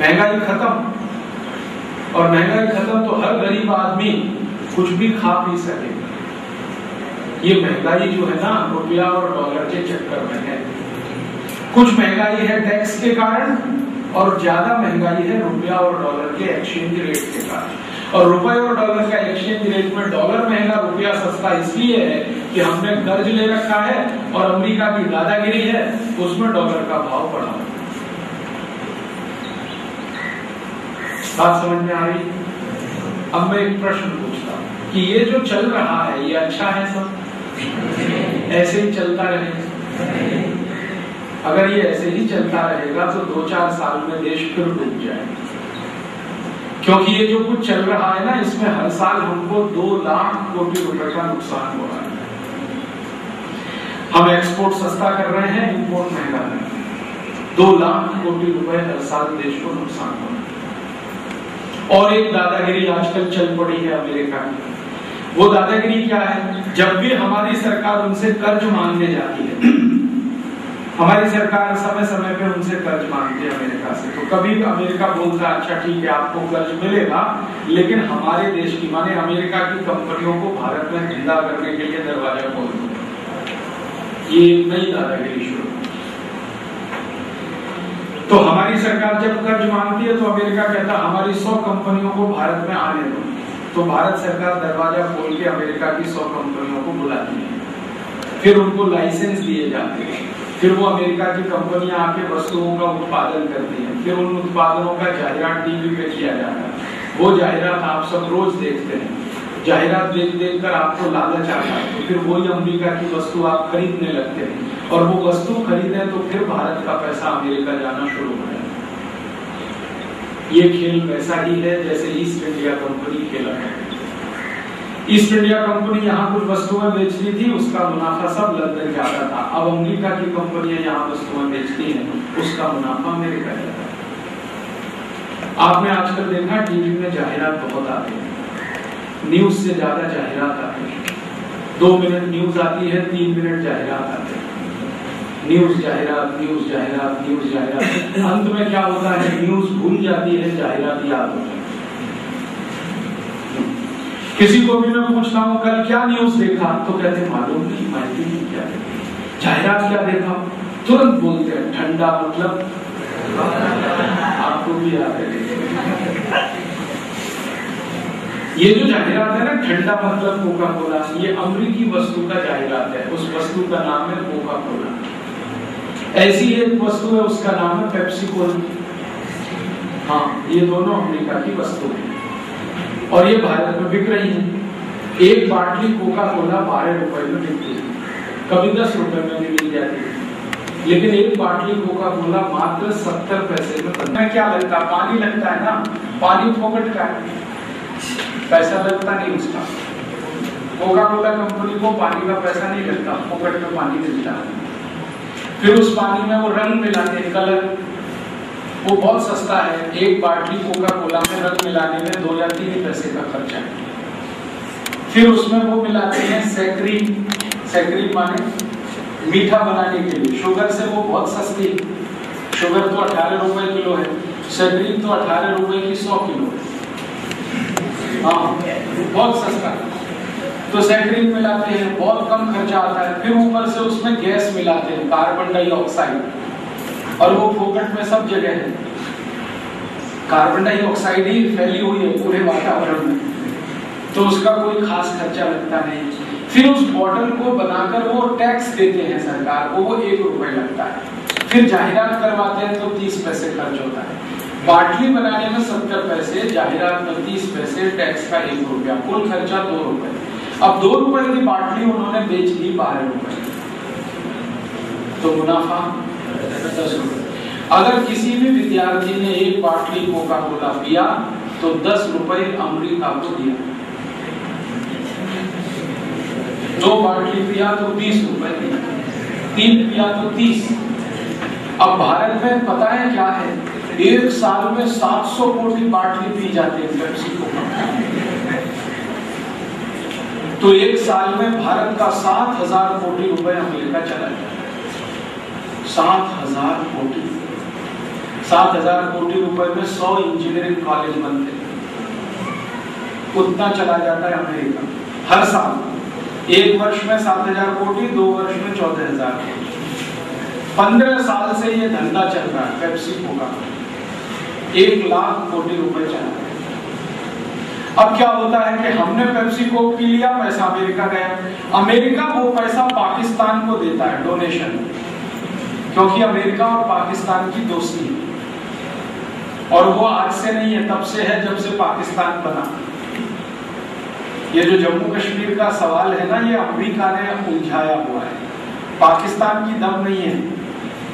महँगाई खत्म। और महँगाई खत्म तो हर गरीब आदमी कुछ भी खा पी सके। ये महँगाई जो है ना, रुपया और डॉलर के चक्कर में है। कुछ महँगाई है टैक्स के कारण, और ज़्यादा महँगाई है रुपया और डॉलर के एक्सचेंज रेट के कारण। और रुपए और डॉलर का एक्सचेंज रेट में डॉलर महँगा, रुपया सस्ता इसलिए है कि हमने कर्ज ले रखा है और अमेरिका की दादागिरी है, उसमें डॉलर का भाव बढ़ा। बात समझ में आ रही? अब मैं एक प्रश्न पूछता हूँ कि ये जो चल रहा है, ये अच्छा है सब? ऐसे ही चलता रहेगा। अगर ये ऐसे ही चलता रहेगा तो दो चार साल में देश फिर डूब जाएगा। क्योंकि ये जो कुछ चल रहा है ना, इसमें हर साल हमको दो लाख कोटि रुपए का नुकसान हो रहा है। हम एक्सपोर्ट सस्ता कर रहे हैं इंपोर्ट महँगा है। दो लाख कोटि रुपए हर साल देश को नुकसान हो रहा है। और एक दादागिरी आजकल चल पड़ी है अमेरिका की वो दादागिरी क्या है? जब भी हमारी सरकार उनसे कर्ज मांगने जाती है हमारी सरकार समय समय पे उनसे कर्ज मांगती है अमेरिका से। तो कभी अमेरिका बोलता है अच्छा ठीक है, आपको कर्ज मिलेगा, लेकिन हमारे देश की माने अमेरिका की कंपनियों को भारत में धंधा करने के लिए दरवाज़ा खोल दो। ये नई दादागिरी शुरू तो हमारी सरकार जब कर्ज मांगती है तो अमेरिका कहता है, हमारी सौ कंपनियों को भारत में आने दो। तो भारत सरकार दरवाज़ा खोल के अमेरिका की सौ कंपनियों को बुलाती है। फिर उनको लाइसेंस दिए जाते हैं। फिर वो अमेरिका की कंपनियाँ आके वस्तुओं का उत्पादन करती हैं। फिर उन उत्पादनों का जाहिरात टीवी पे किया जाता है। वो जाहिरात आप सब रोज देखते हैं। जाहिरात देख देख कर आपको लालच आता है। तो फिर वही अमेरिका की वस्तु आप खरीदने लगते हैं। और वो वस्तु खरीदे तो फिर भारत का पैसा अमेरिका जाना शुरू हो जाए ये खेल वैसा ही है जैसे ईस्ट इंडिया कंपनी खेला है। ईस्ट इंडिया कंपनी यहाँ कुछ वस्तुएँ बेच रही थी, उसका मुनाफा सब लंदन जाता था। अब अमेरिका की कंपनियाँ यहाँ वस्तुएँ बेचती हैं, उसका मुनाफा अमेरिका जाता है। आपने आजकल देखा टीवी में जाहिरात बहुत आती है। न्यूज़ से ज़्यादा जाहिरात आती है। दो मिनट न्यूज़ आती है, तीन मिनट जाहिरात आती है। न्यूज़ जाहिरात न्यूज़ जाहिरात न्यूज़ जाहिरात। अंत में क्या होता है, न्यूज़ भूल जाती है, जाहिरात याद होती है। किसी को भी मैं पूछता हूँ, कल क्या न्यूज़ देखा? तो कहते, मालूम नहीं माहिती नहीं क्या जाहिरात क्या देखा? तुरंत बोलते हैं, ठंडा मतलब आपको भी याद है। ये जो जाहिरात है ना, ठंडा मतलब कोका कोला ये अमरीकी वस्तु का जाहिरात है। उस वस्तु का नाम है कोका कोला ऐसी एक वस्तु है, उसका नाम है पेप्सी कोला। हाँ ये दोनों अमेरिका की वस्तु है। और ये भारत में बिक रही है। एक बाटली कोका कोला बारह रुपए में बिकती है। कभी दस रुपए में भी मिल जाती है। लेकिन एक बाटली कोका कोला मात्र सत्तर पैसे में बनता क्या लगता है? पानी लगता है ना? पानी फोकट का है। पैसा लगता नहीं उसका। कोका कोला कंपनी को पानी का पैसा नहीं लगता फोकट में पानी मिलता है। फिर उस पानी में वो रंग मिलाते हैं, कलर। वो बहुत सस्ता है। एक बाटली कोका कोला में रंग मिलाने में दो या तीन पैसे का खर्चा। है फिर उसमें वो मिलाते हैं सैकरी सैकरी माने मीठा बनाने के लिए। शुगर से वो बहुत सस्ती। शुगर तो अठारह रुपए किलो है। सैकरी तो अठारह रुपए की सौ किलो है। हाँ बहुत सस्ता। तो सैकरीन मिलाते हैं, बहुत कम खर्चा आता है। फिर ऊपर से उसमें गैस मिलाते हैं कार्बन डाइऑक्साइड और वो फोकट में सब जगह है। कार्बन डाइऑक्साइड ही फैली हुई है पूरे वातावरण में। तो उसका कोई खास खर्चा लगता नहीं। फिर उस बॉटल को बनाकर वो टैक्स देते हैं सरकार को, वो एक रुपए लगता है। फिर जाहिरात करवाते हैं तो तीस पैसे खर्च होता है। बाटली बनाने में सत्तर पैसे, जाहिरात में तीस पैसे टैक्स का एक रुपया, कुल खर्चा दो रुपए। अब दो रुपए की बाटली उन्होंने बेच दी बारह रुपए। तो मुनाफा अगर किसी भी विद्यार्थी ने एक बाटली कोका कोला पिया तो दस रुपए अमरीका को दिया। दो बाटली पिया तो बीस रुपए दिया। तीन पिया तो तीस। अब भारत में पता है क्या है? एक साल में 700 कोटी बाटली पी जाती है पेप्सी कोका तो एक साल में भारत का सात हज़ार कोटि रुपए अमेरिका चला जाए सात हज़ार कोटी। सात हज़ार कोटी रुपए में सौ इंजीनियरिंग कॉलेज बनते। उतना चला जाता है अमेरिका, हर साल। एक वर्ष में सात हज़ार कोटि, दो वर्ष में चौदह हज़ार कोटि। पंद्रह साल से ये धंधा चल रहा है, पेप्सी का एक लाख कोटी रुपए चला रहा है। अब क्या होता है कि हमने पेप्सी को पी लिया, पैसा अमेरिका गया। अमेरिका वो पैसा पाकिस्तान को देता है, डोनेशन। क्योंकि अमेरिका और पाकिस्तान की दोस्ती। है और वो आज से नहीं है, तब से है, जब से पाकिस्तान बना। ये जो जम्मू कश्मीर का सवाल है ना, ये अमेरिका ने उलझाया हुआ है। पाकिस्तान की दम नहीं है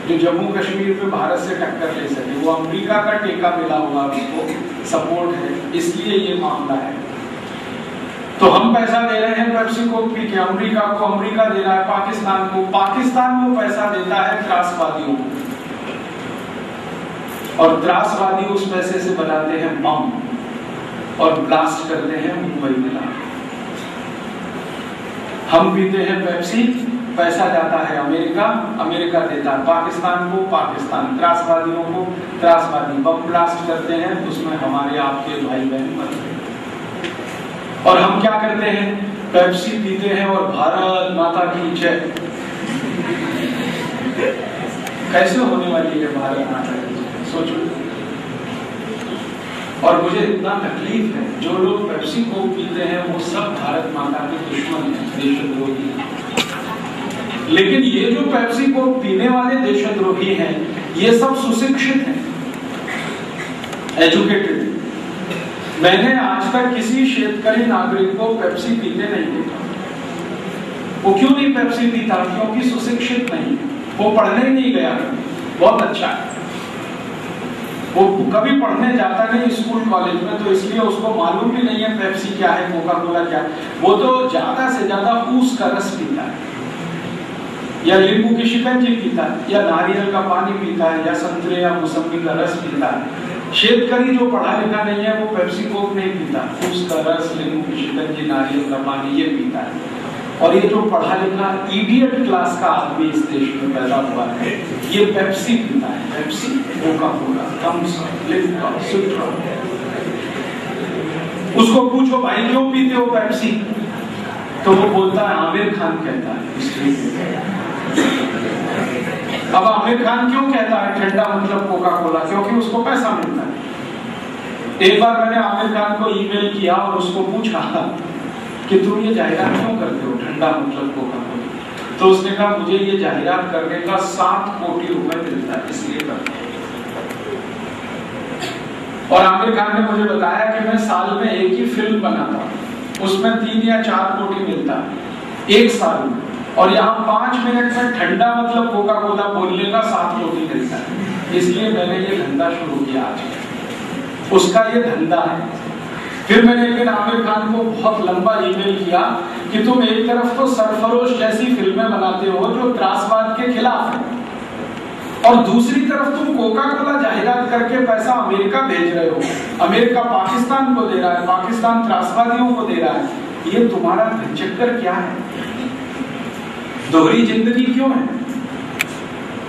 जो जम्मू कश्मीर पे भारत से टक्कर ले सके। वो अमेरिका का टेका मिला हुआ उसको सपोर्ट है। इसलिए ये मामला है। तो हम पैसा दे रहे हैं पेप्सी को पी के, अमरीका को अमरीका दे रहा है, पाकिस्तान को। पाकिस्तान वो पैसा देता है त्रासवादियों को। और त्रासवादी उस पैसे से बनाते हैं बम और ब्लास्ट करते हैं मुंबई में हम पीते हैं पेप्सी पैसा जाता है अमेरिका अमेरिका देता है पाकिस्तान को, पाकिस्तान त्रासवादियों को, त्रासवादी बम ब्लास्ट करते हैं, उसमें हमारे आपके भाई बहन मरते हैं और हम क्या करते हैं? पेप्सी पीते हैं और भारत माता की जय। कैसे होने वाली है भारत माता की सोचो। और मुझे इतना तकलीफ़ है, जो लोग पेप्सी को पीते हैं, वो सब भारत माता के दुश्मन देशद्रोही। लेकिन ये जो पेप्सी को पीने वाले देशद्रोही हैं, ये सब सुशिक्षित हैं एजुकेटेड मैंने आज तक किसी शेतकरी नागरिक को पेप्सी पीते नहीं देखा। वो क्यों नहीं पेप्सी पीता? क्योंकि सुशिक्षित नहीं। वो पढ़ने नहीं गया। बहुत अच्छा है। वो कभी पढ़ने जाता नहीं स्कूल, कॉलेज में तो इसलिए उसको मालूम भी नहीं है पेप्सी क्या है कोका कोला क्या वो तो ज़्यादा से ज़्यादा ऊस का रस पीता है। या नींबू की शिकंजी पीता है, या नारियल का पानी पीता है, या संतरे या मौसमी का रस पीता है। शेतकरी जो पढ़ा लिखा नहीं है, वो पेप्सी कोक नहीं पीता। उसका रस नींबू शिकंजी नारियल का पानी ये पीता है। और ये जो पढ़ा लिखा इडियट क्लास का आदमी इस देश में पैदा हुआ है, ये पेप्सी पीता है। Pepsi Coca Cola Thums Lipton उसको पूछो, भाई क्यों पीते हो पेप्सी? तो वो बोलता है, आमिर खान कहता है। अब आमिर खान क्यों कहता है, ठंडा मतलब कोका कोला क्योंकि उसको पैसा मिलता है। एक बार मैंने आमिर खान को ईमेल किया और उसको पूछा कि तुम ये जाहिरात क्यों करते हो, ठंडा मतलब कोका कोला तो उसने कहा, मुझे ये जाहिरात करने का सात कोटी रुपए मिलता है, इसलिए करते और आमिर खान ने मुझे बताया कि मैं साल में एक ही फ़िल्म बनाता उसमें तीन या चार कोटी मिलता है, एक साल में। और यहाँ पाँच मिनट में ठंडा मतलब कोका कोला बोलने का सात रोटी मिलता है। इसलिए मैंने ये धंधा शुरू किया आज। उसका ये धंधा है। फिर मैंने एक दिन आमिर खान को बहुत लंबा ईमेल किया कि तुम एक तरफ़ तो सरफरोश जैसी फ़िल्में बनाते हो जो त्रासवाद के खिलाफ है, और दूसरी तरफ़ तुम कोका कोला जाहिरात करके पैसा अमेरिका भेज रहे हो। अमेरिका पाकिस्तान को दे रहा है, पाकिस्तान त्रासवादियों को दे रहा है। ये तुम्हारा चक्कर क्या है? दोहरी ज़िंदगी क्यों है?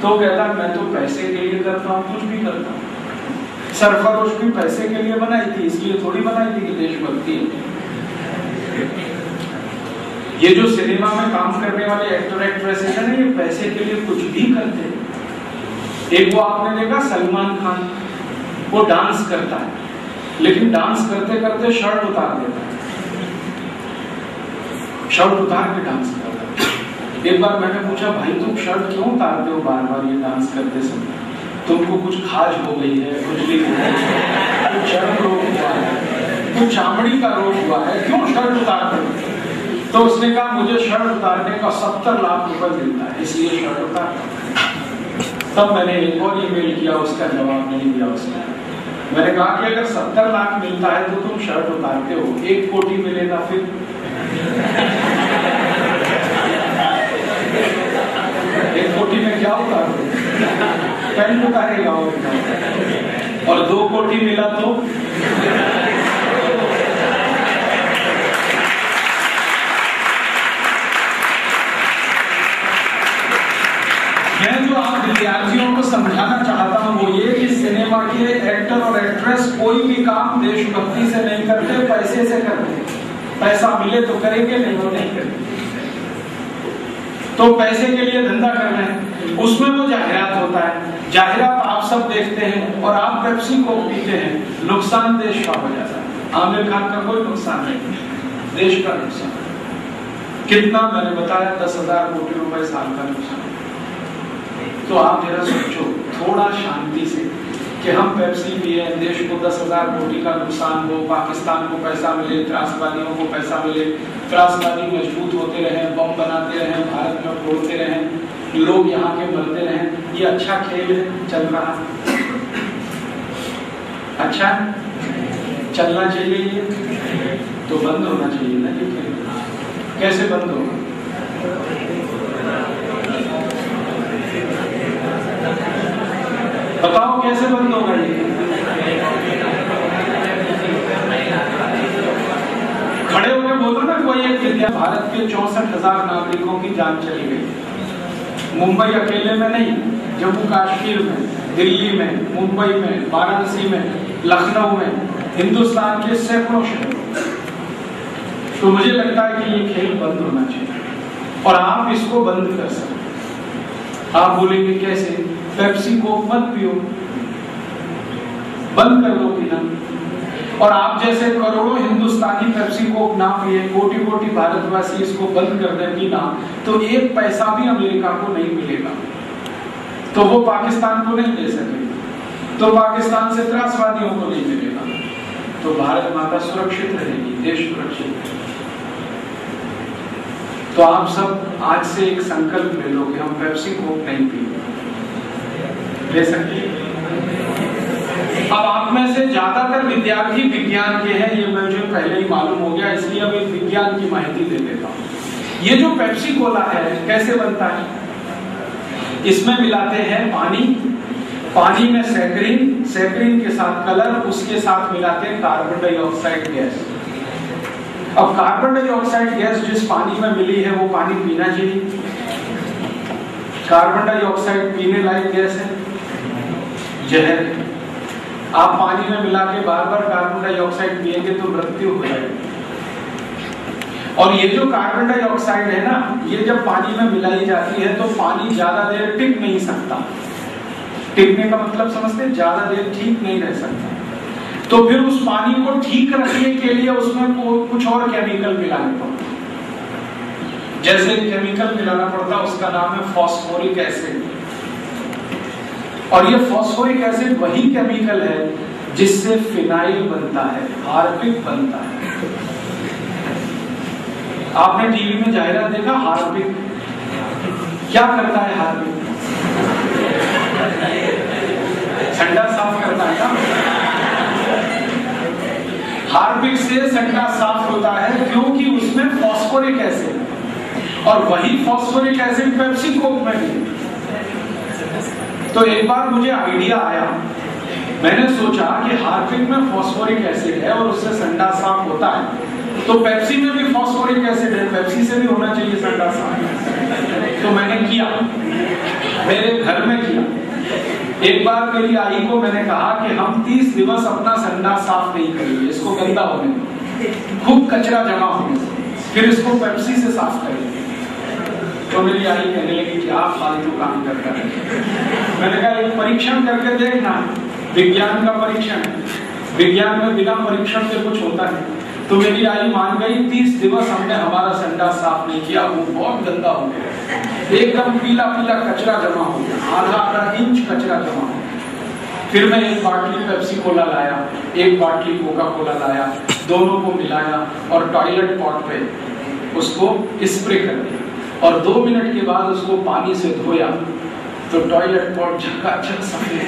तो कहता, मैं तो पैसे के लिए करता हूँ, कुछ भी करता हूँ। सरफरोश भी पैसे के लिए बनाई थी, इसलिए थोड़ी बनाई थी कि देशभक्ति ये जो सिनेमा में काम करने वाले एक्टर एक्ट्रेसेस है ये पैसे के लिए कुछ भी करते हैं। एक वो आपने देखा, सलमान खान, वो डांस करता है, लेकिन डांस करते करते शर्ट उतार देता है। शर्ट उतार के डांस करता एक बार मैंने पूछा, भाई, तुम शर्ट क्यों उतारते हो बार बार ये डांस करते समय? तुमको कुछ खाज हो गई है, कुछ भी कुछ चर्म रोग हुआ है, कुछ चामड़ी का रोग हुआ है, क्यों शर्ट उतारते हो? तो उसने कहा, मुझे शर्ट उतारने का सत्तर लाख रुपए मिलता है, इसलिए शर्ट उतार तब मैंने एक और ईमेल किया, उसका जवाब नहीं दिया उसने। मैंने कहा कि अगर सत्तर लाख मिलता है तो तुम शर्ट उतारते हो, एक कोटी मिलेगा फिर एक कोटी में क्या उतारो पैंट उतारेगा और दो कोटी मिला तो? मैं जो आप विद्यार्थियों को समझाना चाहता हूँ, वो ये कि सिनेमा के एक्टर और एक्ट्रेस कोई भी काम देशभक्ति से नहीं करते, पैसे से करते। पैसा मिले तो करेंगे, नहीं तो नहीं करेंगे। तो पैसे के लिए धंधा करना है। उसमें वो जाहिरात होता है। जाहिरात सब देखते हैं और आप पेप्सी को पीते हैं। नुकसान देश का हो जाता है। आमिर खान का कोई नुकसान नहीं। देश का नुकसान। कितना मैंने बताया, दस हज़ार कोटी रुपए साल का नुकसान। तो आप जरा सोचो, थोड़ा शांति से कि हम पेप्सी पिए, देश को दस हज़ार कोटी का नुकसान हो, पाकिस्तान को पैसा मिले, त्रासवादियों को पैसा मिले, त्रासवादी मज़बूत होते रहे, बम बनाते रहे, भारत में फोड़ते रहे। लोग यहाँ के मरते रहे ये अच्छा खेल है चल रहा है। अच्छा चलना चाहिए ये? तो बंद होना चाहिए ना ये खेल। कैसे बंद होगा? बताओ कैसे बंद होगा ये? खड़े होकर बोलो ना, कोई एक भारत के चौसठ हज़ार नागरिकों की जान चली गई। मुंबई अकेले में नहीं, जम्मू काश्मीर में, दिल्ली में, मुंबई में, वाराणसी में, लखनऊ में, हिंदुस्तान के सैकड़ों शहर तो मुझे लगता है कि ये खेल बंद होना चाहिए। और आप इसको बंद कर सकते आप बोलेंगे कैसे? पेप्सी को मत पियो। बंद कर दो पीना। और आप जैसे करोड़ों हिंदुस्तानी पेप्सी को ना पिए कोटि कोटि भारतवासी इसको बंद कर दे पीना तो एक पैसा भी अमेरिका को नहीं मिलेगा। तो वो पाकिस्तान को नहीं दे सकेगा। तो पाकिस्तान से त्रासवादियों को नहीं मिलेगा। तो भारत माता सुरक्षित रहेगी, देश सुरक्षित तो आप सब आज से एक संकल्प ले लो कि हम पेप्सी को नहीं पिए ले सकते अब आप में से ज़्यादातर विद्यार्थी विज्ञान के हैं, ये मुझे पहले ही मालूम हो गया, इसलिए अब एक विज्ञान की माहिती दे देता हूँ। ये जो पेप्सी कोला है, कैसे बनता है? इसमें मिलाते हैं पानी पानी में सैक्रीन सैक्रीन के साथ कलर, उसके साथ मिलाते हैं कार्बन डाइऑक्साइड गैस। अब कार्बन डाइऑक्साइड गैस जिस पानी में मिली है, वो पानी पीना चाहिए। कार्बन डाइऑक्साइड पीने लायक गैस है। जहर। आप पानी में मिला के बार बार कार्बन डाइऑक्साइड पिएँगे तो मृत्यु हो जाएगी। और ये जो कार्बन डाइऑक्साइड है ना, ये जब पानी में मिलाई जाती है तो पानी ज़्यादा देर टिक नहीं सकता। टिकने का मतलब समझते ज़्यादा देर ठीक नहीं रह सकता। तो फिर उस पानी को ठीक रखने के लिए उसमें कुछ और केमिकल मिलाने पड़ते जैसे केमिकल मिलाना पड़ता उसका नाम है फॉस्फोरिक एसिड। और ये फॉस्फोरिक एसिड वही केमिकल है जिससे फिनाइल बनता है, हार्पिक बनता है। आपने टीवी में जाहिरात देखा, हार्पिक? क्या करता है हार्पिक? ठंडा साफ़ करता है ना? हार्पिक से संडा साफ़ होता है क्योंकि उसमें फॉस्फोरिक एसिड और वही फॉस्फोरिक एसिड पेप्सी कोक में भी तो एक बार मुझे आइडिया आया। मैंने सोचा कि हार्पिक में फॉस्फोरिक एसिड है और उससे संडा साफ़ होता है। तो पेप्सी में भी फॉस्फोरिक एसिड है, पेप्सी से भी होना चाहिए संडा साफ़ तो मैंने किया। मेरे घर में किया। एक बार मेरी आई को मैंने कहा कि हम 30 दिवस अपना संडा साफ़ नहीं करेंगे, इसको गंदा होने खूब कचरा जमा होने फिर इसको पेप्सी से साफ़ करेंगे। तो मेरी आई कहने लगी कि आप फालतू काम करता है। मैंने कहा, एक परीक्षण करके देखना। विज्ञान का परीक्षण विज्ञान में बिना परीक्षण के कुछ होता है तो मेरी आई मान गई, तीस दिवस हमने हमारा संडा साफ़ नहीं किया, वो बहुत गंदा हो गया। एकदम पीला पीला कचरा जमा हो गया। आधा आधा इंच कचरा जमा हो फिर मैं एक बाटली पेप्सी कोला लाया, एक बाटली कोका कोला लाया, दोनों को मिलाया और टॉयलेट पॉट पे उसको स्प्रे कर दिया। और दो मिनट के बाद उसको पानी से धोया तो टॉयलेट पॉट झकाझक सफ़ेद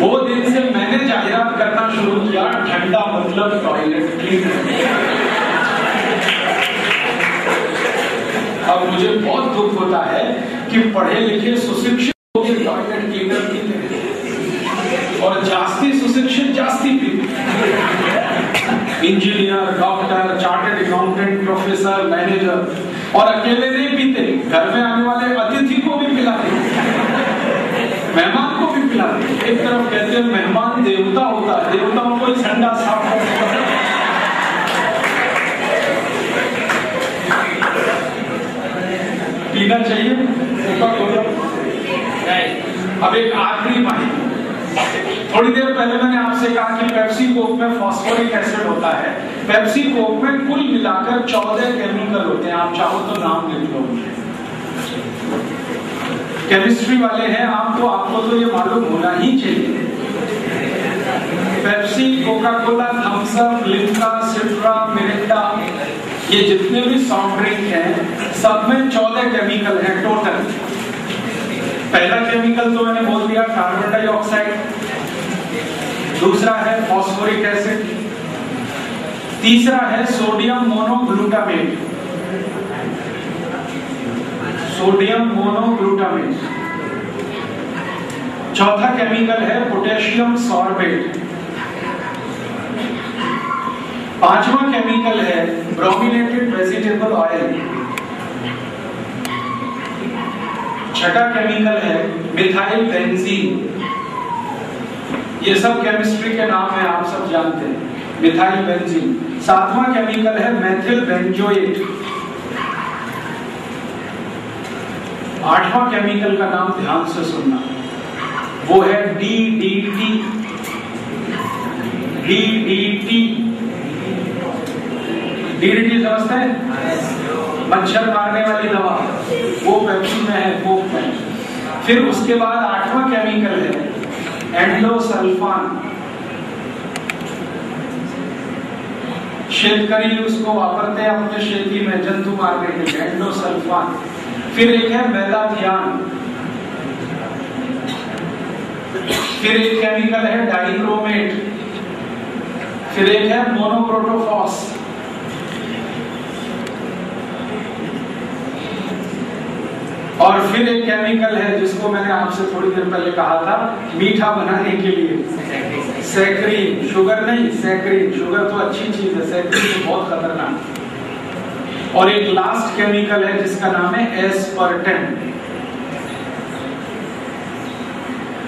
वो दिन से मैंने जाहिरात करना शुरू किया, ठंडा मतलब टॉयलेट क्लीन अब मुझे बहुत दुख होता है कि पढ़े लिखे सुशिक्षित टॉयलेट क्लीनर की और जास्ती सुशिक्षित, जास्ती engineer, doctor chartered accountant, professor, manager और अकेले नहीं पीते, घर में आने वाले अतिथि को भी पिलाते मेहमान को भी पिलाते एक तरफ़ कहते हैं, मेहमान देवता होता है, देवताओं को ठंडा साफ़ पीना चाहिए? अब एक आखिरी बात। थोड़ी देर पहले मैंने आपसे कहा कि पेप्सी कोक में फॉस्फोरिक एसिड होता है। पेप्सी कोक में कुल मिलाकर चौदह केमिकल होते हैं। आप चाहो तो नाम लिख लो। केमिस्ट्री वाले हैं आप तो आपको तो ये मालूम होना ही चाहिए। Pepsi Coca Cola Thums Up Limca, Citra, Mirinda, ये जितने भी सॉफ्ट ड्रिंक हैं, सब में चौदह केमिकल हैं टोटल पहला केमिकल तो मैंने बोल दिया कार्बन डाइऑक्साइड दूसरा है फॉस्फोरिक एसिड तीसरा है सोडियम मोनोग्लूटामेट सोडियम मोनोग्लूटामेट चौथा केमिकल है पोटेशियम सॉर्बेट पांचवा केमिकल है ब्रोमिनेटेड वेजिटेबल ऑयल छठा केमिकल है मिथाइल बेंजीन ये सब केमिस्ट्री के नाम है, आप सब जानते हैं मिथाइल बेंजीन सातवां केमिकल है मेथिल बेंजोएट आठवां केमिकल का नाम ध्यान से सुनना। वो है D D T D D T DDT समझते हैं? मच्छर मारने वाली दवा। वो पेप्सी में है कोक में फिर उसके बाद आठवां केमिकल है एंडोसल्फान शेतकरी उसको वापरते हैं अपने खेती में, जंतु मारने के लिए एंडोसल्फान फिर एक है मेलाथियान फिर एक केमिकल है डाइक्रोमेट। फिर एक है मोनोप्रोटोफॉस और फिर एक केमिकल है जिसको मैंने आपसे थोड़ी देर पहले कहा था, मीठा बनाने के लिए। सैक्रीन शुगर नहीं सैक्रीन शुगर तो अच्छी चीज़ है सैक्रीन तो बहुत खतरनाक और एक लास्ट केमिकल है जिसका नाम है एस्पर्टेन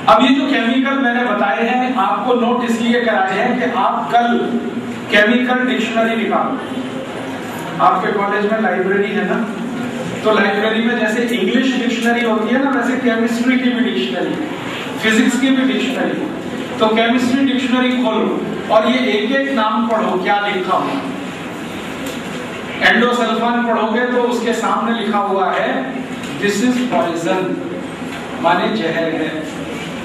अब ये जो केमिकल मैंने बताए हैं, आपको नोट इसलिए कराए हैं कि आप कल केमिकल डिक्शनरी निकालो। आपके कॉलेज में लाइब्रेरी है ना? तो लाइब्रेरी में जैसे इंग्लिश डिक्शनरी होती है ना, वैसे केमिस्ट्री की भी डिक्शनरी फिजिक्स की भी डिक्शनरी तो केमिस्ट्री डिक्शनरी खोलो और ये एक एक नाम पढ़ो, क्या लिखा हुआ एंडोसल्फान पढ़ोगे तो उसके सामने लिखा हुआ है दिस इज़ पॉइजन माने जहर है।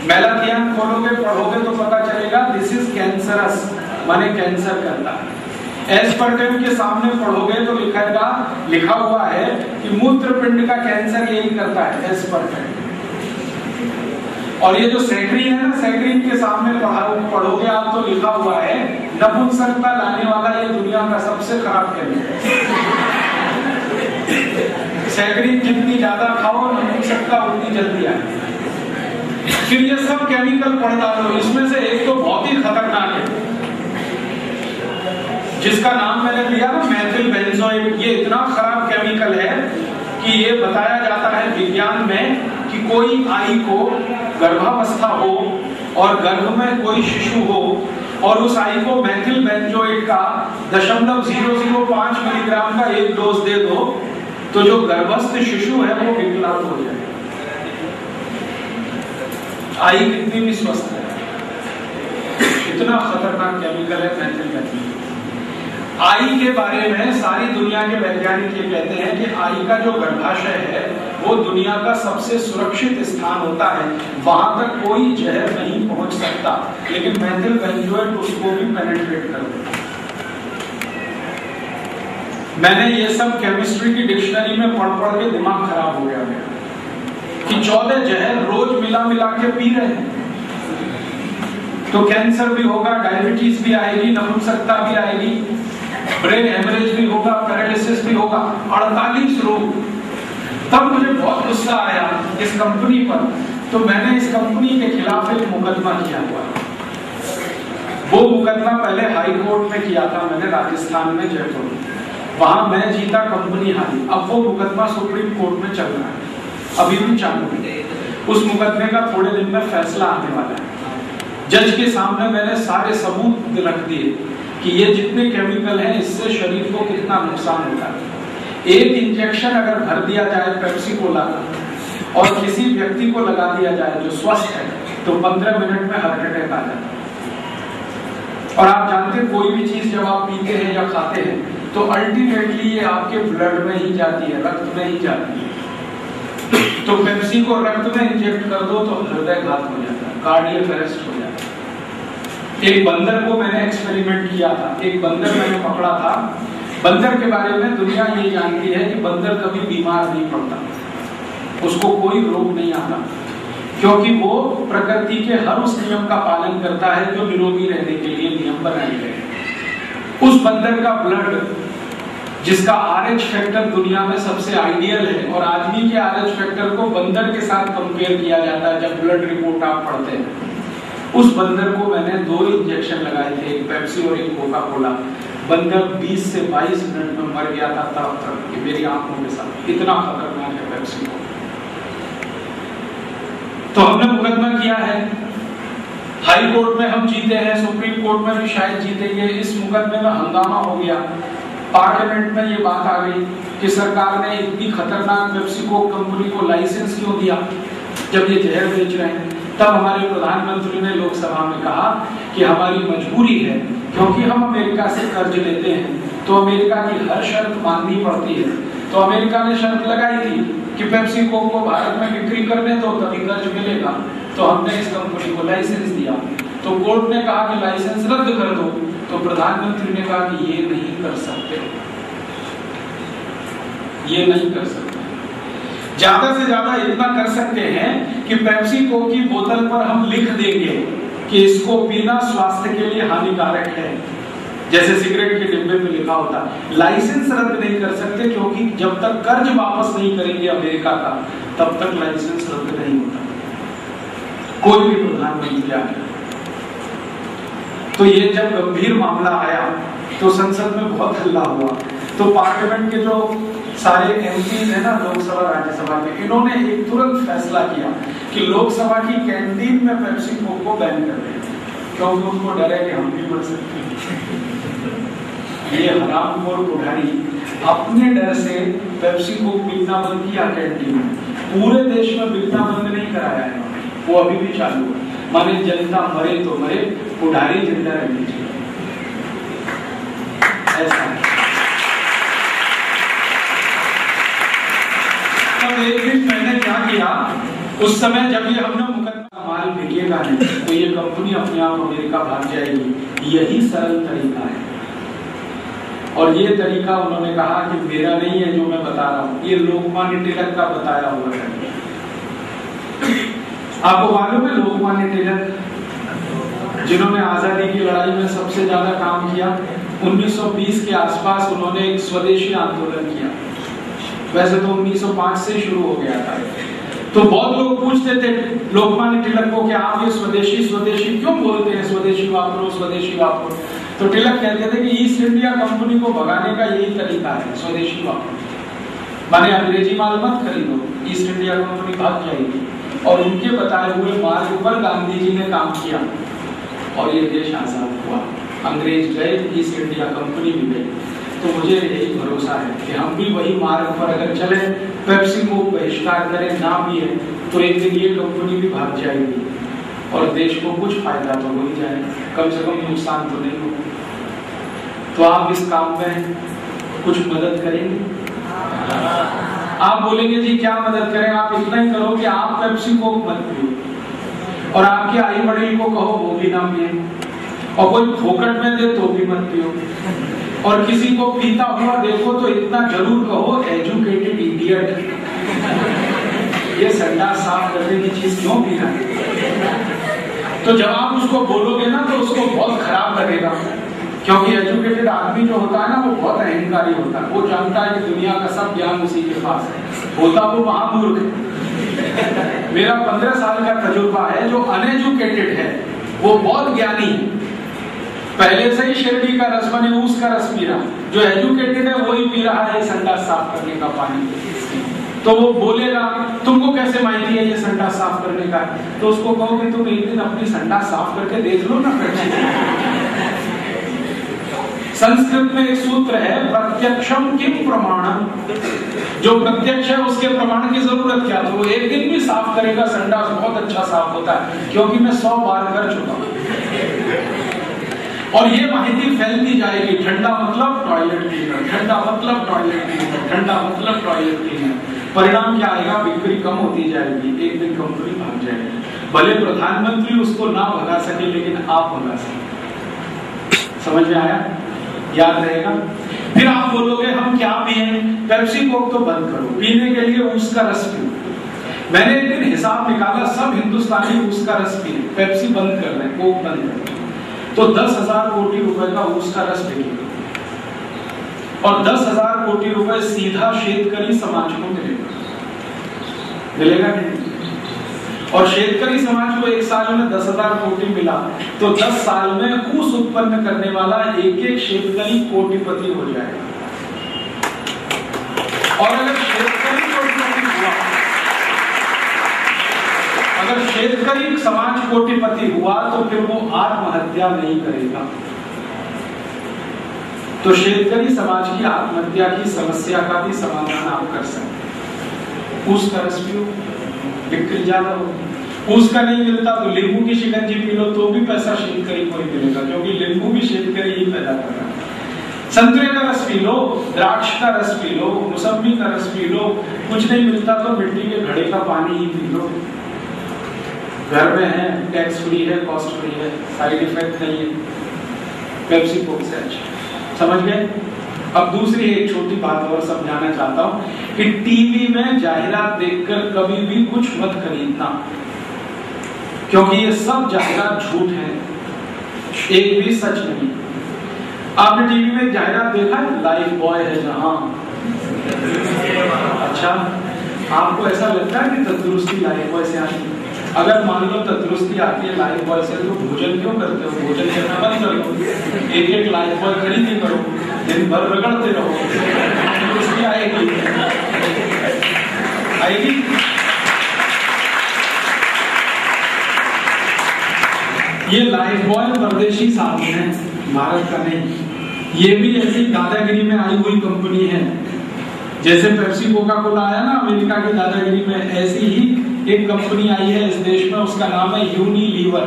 मेलाथियान खोलोगे, पढ़ोगे तो पता चलेगा दिस इज़ कैंसरस माने कैंसर करता है। एस्पर्टेम के सामने पढ़ोगे तो लिखेगा लिखा हुआ है कि मूत्र पिंड का कैंसर यही करता है एस्पर्टेम और ये जो सैक्रीन है ना सैक्रीन के सामने पढ़ोगे आप तो लिखा हुआ है नपुंसकता लाने वाला ये दुनिया का सबसे खराब केमिकल सैक्रीन जितनी ज़्यादा खाओ नपुंसकता उतनी जल्दी आए। फिर ये सब केमिकल पढ़ डालो, इसमें से एक तो बहुत ही खतरनाक है। जिसका नाम मैंने दिया ना मैथिल बेंजोइड ये इतना खराब केमिकल है कि ये बताया जाता है विज्ञान में कि कोई आई को गर्भावस्था हो और गर्भ में कोई शिशु हो और उस आई को मैथिल बेंजोइड का दशमलव ज़ीरो ज़ीरो पाँच मिलीग्राम का एक डोज दे दो तो जो गर्भस्थ शिशु है वो विकलांग हो जाए। आई कितनी भी स्वस्थ है इतना खतरनाक केमिकल है मैथिल बेंजोइड आई के बारे में सारी दुनिया के वैज्ञानिक ये कहते हैं कि आई का जो गर्भाशय है, वो दुनिया का सबसे सुरक्षित स्थान होता है। वहाँ तक कोई जहर नहीं पहुँच सकता। लेकिन मैथिल बेंजोएट उसको भी पेनेट्रेट कर। मैंने ये सब केमिस्ट्री की डिक्शनरी में पढ़ पढ़ के दिमाग खराब हो गया मेरा। कि चौदह जहर रोज मिला मिला के पी रहे हैं। तो कैंसर भी होगा डायबिटीज़ भी आएगी, नपुंसकता भी आएगी। ब्रेन हेमरेज भी होगा पैरालिसिस भी होगा, अड़तालीस रोग। तब मुझे बहुत गुस्सा आया इस कंपनी पर। तो मैंने इस कंपनी के खिलाफ एक मुकदमा किया हुआ। वो मुकदमा पहले हाई कोर्ट में किया था मैंने, राजस्थान में, जयपुर वहाँ मैं जीता कंपनी हारी। अब वो मुकदमा सुप्रीम कोर्ट में चल रहा है। अभी भी चालू है। उस मुकदमे का थोड़े दिन में फैसला आने वाला है। जज के सामने मैंने सारे सबूत रख दिए। कि ये जितने केमिकल हैं, इससे शरीर को कितना नुकसान होता है। एक इंजेक्शन अगर भर दिया जाए पेप्सी कोला और किसी व्यक्ति को लगा दिया जाए जो स्वस्थ है तो पंद्रह मिनट में हार्ट अटैक आ जाता और आप जानते हैं, कोई भी चीज़ जब आप पीते हैं या खाते हैं तो अल्टीमेटली ये आपके ब्लड में ही जाती है, रक्त में ही जाती है। तो पेप्सी को रक्त में इंजेक्ट कर दो तो हृदय घात हो जाता है कार्डियक अरेस्ट हो जाता है। एक बंदर को मैंने एक्सपेरिमेंट किया था। एक बंदर मैंने पकड़ा था। बंदर के बारे में दुनिया ये जानती है कि बंदर कभी बीमार नहीं पड़ता। उसको कोई रोग नहीं आता। क्योंकि वो प्रकृति के हर उस नियम का पालन करता है जो निरोगी रहने के लिए नियम बनाए गए उस बंदर का ब्लड जिसका आर एच फैक्टर दुनिया में सबसे आइडियल है, और आदमी के आर एच फैक्टर को बंदर के साथ कंपेयर किया जाता है जब ब्लड रिपोर्ट आप पढ़ते हैं। उस बंदर को मैंने दो इंजेक्शन लगाए थे, एक पेप्सी और एक कोका कोला बंदर 20 से 22 मिनट में मर गया था, तब तक कि मेरी आँखों के साथ इतना खतरनाक है पेप्सी को। तो हमने मुकदमा किया है। हाई कोर्ट में हम जीते हैं, सुप्रीम कोर्ट में भी शायद जीतेंगे। इस मुकदमे में हंगामा हो गया। पार्लियामेंट में ये बात आ गई कि सरकार ने इतनी खतरनाक पेप्सी को, कंपनी को लाइसेंस क्यों दिया, जब ये जहर बेच रहे हैं? तब हमारे प्रधानमंत्री ने लोकसभा में कहा कि हमारी मजबूरी है क्योंकि हम अमेरिका से कर्ज लेते हैं तो अमेरिका की हर शर्त माननी पड़ती है। तो अमेरिका ने शर्त लगाई थी कि पेप्सी को, भारत में बिक्री करने दो तभी कर्ज मिलेगा। तो हमने इस कंपनी को लाइसेंस दिया। तो कोर्ट ने कहा कि लाइसेंस रद्द कर दो। तो प्रधानमंत्री ने कहा कि ये नहीं कर सकते। ये नहीं कर सकते। ज़्यादा से ज़्यादा इतना कर सकते हैं कि पेप्सी को की बोतल पर हम लिख देंगे कि इसको पीना स्वास्थ्य के लिए हानिकारक है। जैसे सिगरेट के डिब्बे में लिखा होता, लाइसेंस रद्द नहीं कर सकते क्योंकि जब तक कर्ज वापस नहीं करेंगे अमेरिका का, तब तक लाइसेंस रद्द नहीं होता। कोई भी प्रधानमंत्री आ तो ये जब गंभीर मामला आया तो संसद में बहुत हल्ला हुआ। तो पार्लियामेंट के जो सारे एमपी है ना लोकसभा, राज्यसभा के, इन्होंने एक तुरंत फैसला किया कि लोकसभा की कैंटीन में पेप्सी कोक को बैन कर दें। क्योंकि उनको डर है कि हम भी मर सकते हैं। ये हरामखोर पुढ़ारी अपने डर से पेप्सी को पीना बंद किया कैंटीन में। पूरे देश में बिकना बंद नहीं कराया है। वो अभी भी चालू है। माने जनता मरे तो मरे, पुढ़ारी ज़िंदा रहनी चाहिए। ऐसा है। तब एक दिन मैंने क्या किया? उस समय जब ये हमने मुकदमा माल बिकेगा नहीं तो ये कंपनी अपने आप अमेरिका भाग जाएगी। यही सरल तरीका है। और ये तरीका उन्होंने कहा कि मेरा नहीं है जो मैं बता रहा हूँ। ये लोकमान्य तिलक का बताया हुआ है। आपको मालूम है लोकमान्य तिलक, जिन्होंने आज़ादी की लड़ाई में सबसे ज़्यादा काम किया? 1920 के आसपास उन्होंने एक स्वदेशी आंदोलन किया। वैसे तो 1905 से शुरू हो गया था। तो बहुत लोग पूछते थे, लोकमान्य तिलक को कि आप ये स्वदेशी स्वदेशी क्यों बोलते हैं? स्वदेशी वापरो स्वदेशी वापरो। तो तिलक कहते थे कि ईस्ट इंडिया कंपनी को भगाने का यही तरीका है, स्वदेशी वापरो। माने अंग्रेज़ी माल मत खरीदो ईस्ट इंडिया कंपनी भाग जाएगी। और उनके बताए हुए मार्ग पर गांधी जी ने काम किया। और ये देश आज़ाद हुआ। अंग्रेज़ गए ईस्ट इंडिया कंपनी भी गई तो मुझे यही भरोसा है कि हम भी वही मार्ग पर अगर चले पेप्सी को बहिष्कार करें ना भी है तो एक दिन ये कंपनी भी भाग जाएगी। और देश को कुछ फ़ायदा तो हो ही जाए, कम से कम नुकसान तो नहीं हो। तो आप इस काम में कुछ मदद करेंगे? आप बोलेंगे, जी, क्या मदद करें? आप इतना ही करो कि आप पेप्सी को मत पियो। और आपके आई बड़ी को कहो, वो भी ना पिए। और कोई फोकट में दे तो भी मत पियो। और किसी को पीता हुआ देखो तो इतना ज़रूर कहो एजुकेटेड इडियट ये संडास साफ़ करने की चीज़ क्यों पी रहा है तो जब आप उसको बोलोगे ना तो उसको बहुत खराब लगेगा। क्योंकि एजुकेटेड आदमी जो होता है ना, वो बहुत अहंकारी होता है। वो जानता है कि दुनिया का सब ज्ञान उसी के पास है। होता वो महामूर्ख। मेरा पंद्रह साल का तजुर्बा है, जो अनएजुकेटेड है। वो बहुत ज्ञानी। है पहले से ही शिरडी का रस बने उसका रस पी रहा जो एजुकेटेड है, वही पी रहा है संडास साफ़ करने का पानी। तो वो बोलेगा, तुमको कैसे माहिती है ये संडास साफ़ करने का? तो उसको कहोगे, तुम एक दिन अपनी संडास साफ़ करके देख लो ना संस्कृत में एक सूत्र है प्रत्यक्षम किम प्रमाणम जो प्रत्यक्ष है, उसके प्रमाण की ज़रूरत क्या? तो वो एक दिन भी साफ़ करेगा संडा बहुत अच्छा साफ़ होता है, क्योंकि मैं सौ बार कर चुका हूँ। और ये माहिती फैलती जाएगी। ठंडा मतलब टॉयलेट क्लीनर ठंडा मतलब टॉयलेट क्लीनर ठंडा मतलब टॉयलेट क्लीनर परिणाम क्या आएगा? बिक्री कम होती जाएगी, एक दिन कंपनी भाग जाएगी। भले प्रधानमंत्री उसको ना भगा सके, लेकिन आप भगा सके। समझ में आया? याद रहेगा? फिर आप बोलोगे, हम क्या पिए? पेप्सी कोक तो बंद करो। पीने के लिए उसका रस पियो। मैंने एक दिन हिसाब निकाला, सब हिंदुस्तानी उसका रस पिए। पेप्सी बंद कर रहे कोक बंद कर तो दस हज़ार कोटि रुपए का उसका रस बिकेगा और दस हज़ार कोटि रुपए सीधा शेतकरी समाज को मिलेगा मिलेगा नहीं? और शेतकरी समाज को एक साल में दस हज़ार कोटि मिला तो दस साल में उस उत्पन्न करने वाला एक एक शेतकरी कोटिपति हो जाएगा। और अगर शेतकरी कोटिपति हुआ अगर शेतकरी समाज कोटिपति हुआ तो फिर वो आत्महत्या नहीं करेगा। तो शेतकरी समाज की आत्महत्या की समस्या का भी समाधान आप कर सकते उसका रस पियो, बिक्री ज़्यादा हो। उसका नहीं मिलता तो लींबू की शिकंजी पी लो तो भी पैसा शेतकरी को ही मिलेगा क्योंकि लींबू भी शेतकरी ही पैदा कर रहा है। संतरे का रस पी लो, द्राक्ष का रस पी लो मौसमी का रस पी लो, कुछ नहीं मिलता तो मिट्टी के घड़े का पानी ही पी लो। घर में है टैक्स फ्री है कॉस्ट फ्री है साइड इफ़ेक्ट नहीं है। पेप्सी कोक से अच्छा। समझ गए? अब दूसरी एक छोटी बात और समझाना चाहता हूँ कि टीवी में जाहिरात देखकर कभी भी कुछ मत खरीदना। क्योंकि ये सब जाहिरात झूठ है। एक भी सच नहीं। आपने टीवी में जाहिरात देखा है? लाइफ बॉय है जहाँ। अच्छा आपको ऐसा लगता है कि तंदुरुस्ती लाइफ बॉय से आती है? अगर मान लो तंदुरुस्ती आती है लाइफ बॉय से तो भोजन क्यों करते हो? भोजन करना बंद कर। दो एक एक लाइफ बॉय खरीद करो। दिन भर रगड़ते रहो। तंदुरुस्ती आएगी। आएगी। ये लाइफ बॉय परदेशी साधन है, भारत का नहीं। ये भी ऐसी दादागिरी में आई हुई कंपनी है। जैसे पेप्सी कोका कोला आया ना अमेरिका की दादागिरी में, ऐसी ही एक कंपनी आई है इस देश में, उसका नाम है यूनिलीवर।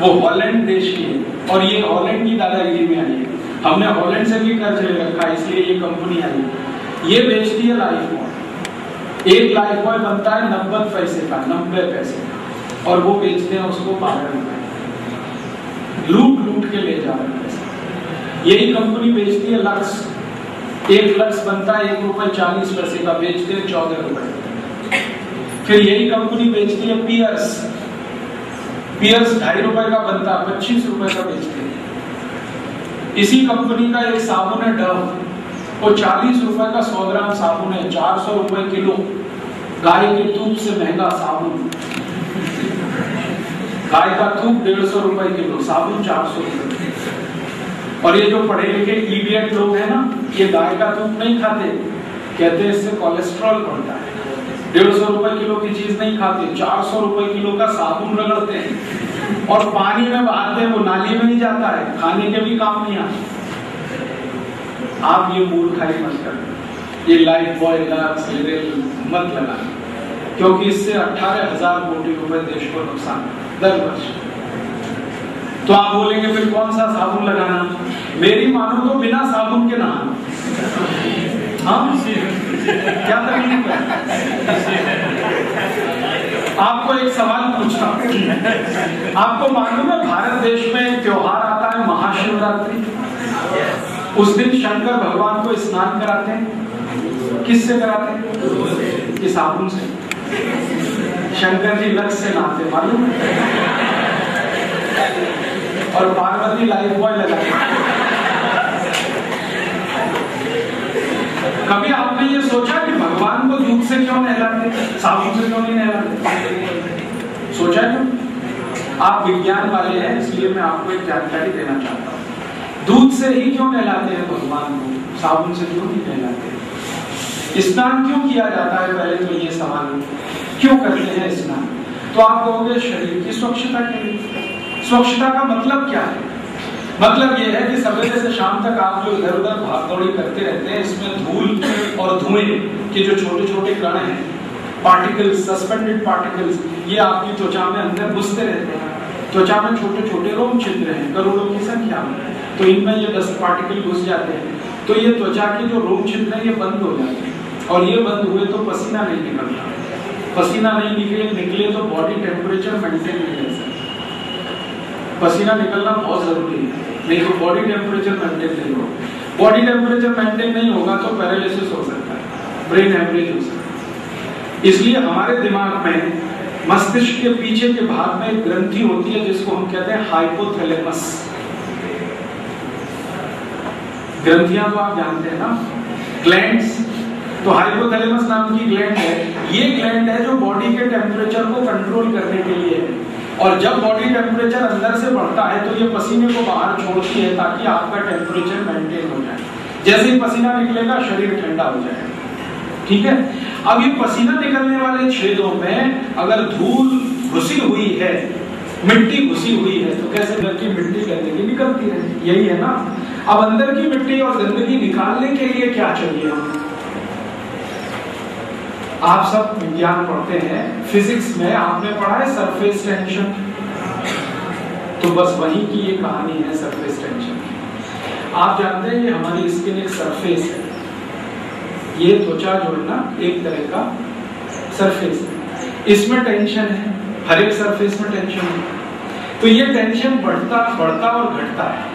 वो हॉलैंड देश की है और ये हॉलैंड की दादागिरी में आई है। हमने हॉलैंड से भी कर्ज ले रखा है, इसलिए ये कंपनी आई है। ये बेचती है लाइफ बॉय एक लाइफ बॉय बनता है नब्बे पैसे का, नब्बे पैसे का। और वो बेचते हैं उसको बारह रुपए लूट लूट के ले जा रहे हैं यही कंपनी बेचती है लक्स एक लक्स बनता है, एक रुपए चालीस पैसे का बेचते हैं, चौदह रुपए। फिर यही कंपनी बेचती है पियर्स पियर्स ढाई रुपए का बनता है पच्चीस रुपए का बेचते हैं। इसी कंपनी का एक साबुन है डव वो चालीस रुपए का सौ ग्राम साबुन है, चार सौ रुपए किलो। गाय के दूध से महँगा साबुन। गाय का दूध डेढ़ सौ रुपए किलो, साबुन चार सौ रुपए। और ये जो पढ़े लिखे इडियट लोग हैं ना, ये गाय का दूध नहीं खाते। कहते इससे कोलेस्ट्रॉल बढ़ता है। डेढ़ सौ रुपए किलो की चीज़ नहीं खाते, चार सौ रुपए किलो का साबुन रगड़ते हैं। और पानी में बहाते हैं, वो नाली में नहीं जाता है, खाने के भी काम नहीं आता। आप ये मूर्खाई मत कर। ये लाइफ बॉय मत लगा क्योंकि इससे अठारह हज़ार कोटी रुपए देश को नुकसान, दर वर्ष। तो आप बोलेंगे, फिर कौन सा साबुन लगाना? मेरी मानो तो बिना साबुन के नहाना हाँ? क्या तकलीफ़ है? आपको एक सवाल पूछता आपको मालूम है भारत देश में त्योहार आता है, महाशिवरात्रि? उस दिन शंकर भगवान को स्नान कराते हैं। किससे कराते हैं? कि साबुन से। शंकर जी लक्ष्य से नहाते मालूम और पार्वती लाइफ बॉय लगाते कभी आपने ये सोचा कि भगवान को दूध से क्यों नहलाते साबुन से क्यों नहीं नहलाते सोचा क्यों आप विज्ञान वाले हैं, इसलिए मैं आपको एक जानकारी देना चाहता हूँ। दूध से ही क्यों नहलाते हैं भगवान को? साबुन से क्यों नहीं नहलाते? स्नान क्यों किया जाता है पहले तो ये सवाल? क्यों करते हैं स्नान? तो आप कहोगे शरीर की स्वच्छता के लिए। स्वच्छता का मतलब क्या है? मतलब ये है कि सवेरे से शाम तक आप जो इधर उधर भाग दौड़ी करते रहते हैं, इसमें धूल और धुएँ के जो छोटे छोटे कण हैं पार्टिकल्स सस्पेंडेड पार्टिकल्स ये आपकी त्वचा में अंदर घुसते रहते हैं। त्वचा में छोटे छोटे रोम छिद्र हैं, करोड़ों की संख्या में। तो इनमें ये डस्ट पार्टिकल घुस जाते हैं। तो ये त्वचा के जो रोम छिद्र हैं, ये बंद हो जाते हैं। और ये बंद हुए तो पसीना नहीं निकलता। पसीना नहीं निकले निकले तो बॉडी टेम्परेचर मेंटेन नहीं रह सकता। पसीना निकलना बहुत ज़रूरी है। तो बॉडी टेम्परेचर मेंटेन नहीं होगा। बॉडी टेम्परेचर मेंटेन नहीं होगा तो पैरालिसिस हो सकता है। ब्रेन एवरेज हो सकता है। इसलिए हमारे दिमाग में, मस्तिष्क के पीछे के भाग में एक ग्रंथि होती है जिसको हम कहते हैं हाइपोथैलेमस ग्रंथियाँ तो आप जानते हैं ना। ग्लैंड्स तो हाइपोथैलेमस नाम की ग्लैंड है। ये ग्लैंड है जो बॉडी के टेम्परेचर को कंट्रोल करने के लिए है। और जब बॉडी टेम्परेचर अंदर से बढ़ता है तो ये पसीने को बाहर छोड़ती है ताकि आपका टेम्परेचर मेंटेन हो जाए। जैसे ही पसीना निकलेगा, शरीर ठंडा हो जाएगा। ठीक है? अब ये पसीना निकलने वाले छेदों में अगर धूल घुसी हुई है, मिट्टी घुसी हुई है तो कैसे अंदर की मिट्टी गंदगी निकलती है यही है ना? अब अंदर की मिट्टी और गंदगी निकालने के लिए क्या चाहिए आप सब विज्ञान पढ़ते हैं। फिजिक्स में आपने पढ़ा है सरफेस टेंशन तो बस वही की ये कहानी है सरफेस टेंशन आप जानते हैं ये हमारी स्किन एक सरफेस है। ये त्वचा जो है ना, एक तरह का सरफेस है। इसमें टेंशन है, हर एक सरफेस में टेंशन है। तो ये टेंशन बढ़ता बढ़ता और घटता है।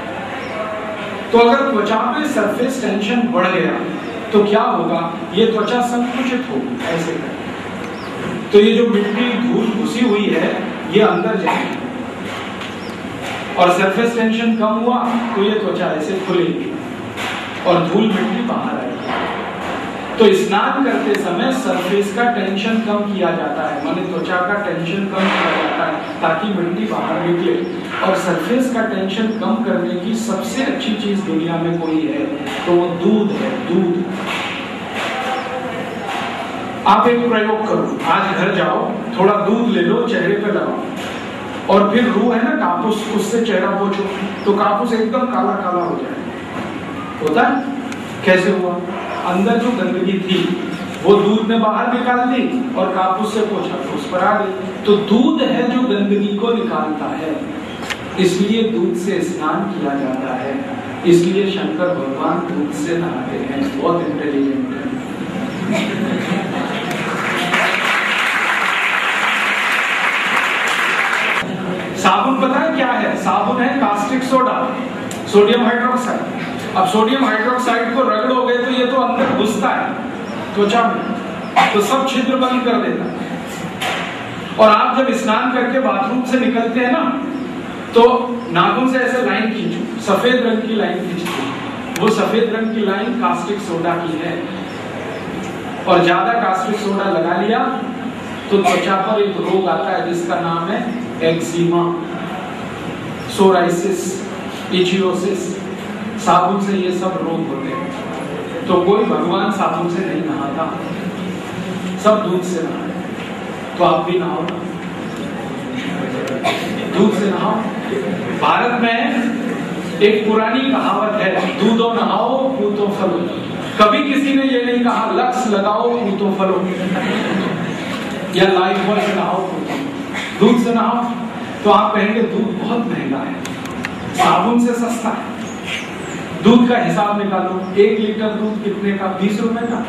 तो अगर त्वचा पे सरफेस टेंशन बढ़ गया तो क्या होगा? ये त्वचा संकुचित होगी, ऐसे कर तो ये जो मिट्टी धूल घुसी हुई है, ये अंदर जाएगी। और सरफेस टेंशन कम हुआ तो ये त्वचा ऐसे खुलेगी। और धूल मिट्टी बाहर आएगी। तो स्नान करते समय सरफेस का टेंशन कम किया जाता है, माने त्वचा का टेंशन कम किया जाता है, ताकि मिट्टी बाहर निकले। और सरफेस का टेंशन कम करने की सबसे अच्छी चीज़ दुनिया में कोई है तो वो दूध है, दूध। आप एक प्रयोग करो, आज घर जाओ, थोड़ा दूध ले लो, चेहरे पे लगाओ। और फिर रू है ना, कापूस, उससे चेहरा पोछो तो कापूस एकदम काला काला हो जाए। होता है? कैसे हुआ? अंदर जो गंदगी थी, वो दूध ने बाहर निकाल दी और कापूस से पोछा उस पर आ गई। तो दूध है जो गंदगी को निकालता है। इसलिए दूध से स्नान किया जाता है। इसलिए शंकर भगवान दूध से नहाते हैं। बहुत इंटेलिजेंट है। साबुन पता है क्या है? साबुन है कास्टिक सोडा सोडियम हाइड्रोक्साइड अब सोडियम हाइड्रोक्साइड को रगड़ोगे तो ये तो अंदर घुसता है, त्वचा में। तो सब छिद्र बंद कर देता है। और आप जब स्नान करके बाथरूम से निकलते हैं ना तो नाखून से ऐसे लाइन खींचो। सफ़ेद रंग की लाइन खींचो। वो सफ़ेद रंग की लाइन कास्टिक सोडा की है। और ज़्यादा कास्टिक सोडा लगा लिया तो त्वचा पर एक रोग आता है, जिसका नाम है एक्सीमा सोराइसिस, इचियोसिस। साबुन से ये सब रोग होते हैं। तो कोई भगवान साबुन से नहीं नहाता। सब दूध से नहाते तो आप भी नहाओ दूध से नहाओ। भारत में एक पुरानी कहावत है, दूधो नहाओ, पूतो फलो। कभी किसी ने ये नहीं कहा, लक्स लगाओ, पूतो फलो। या लाइफ बॉय से नहाओ दूध से नहाओ। तो आप कहेंगे, दूध बहुत महँगा है। साबुन से सस्ता है। दूध का हिसाब निकालो एक लीटर दूध कितने का? बीस रुपए का?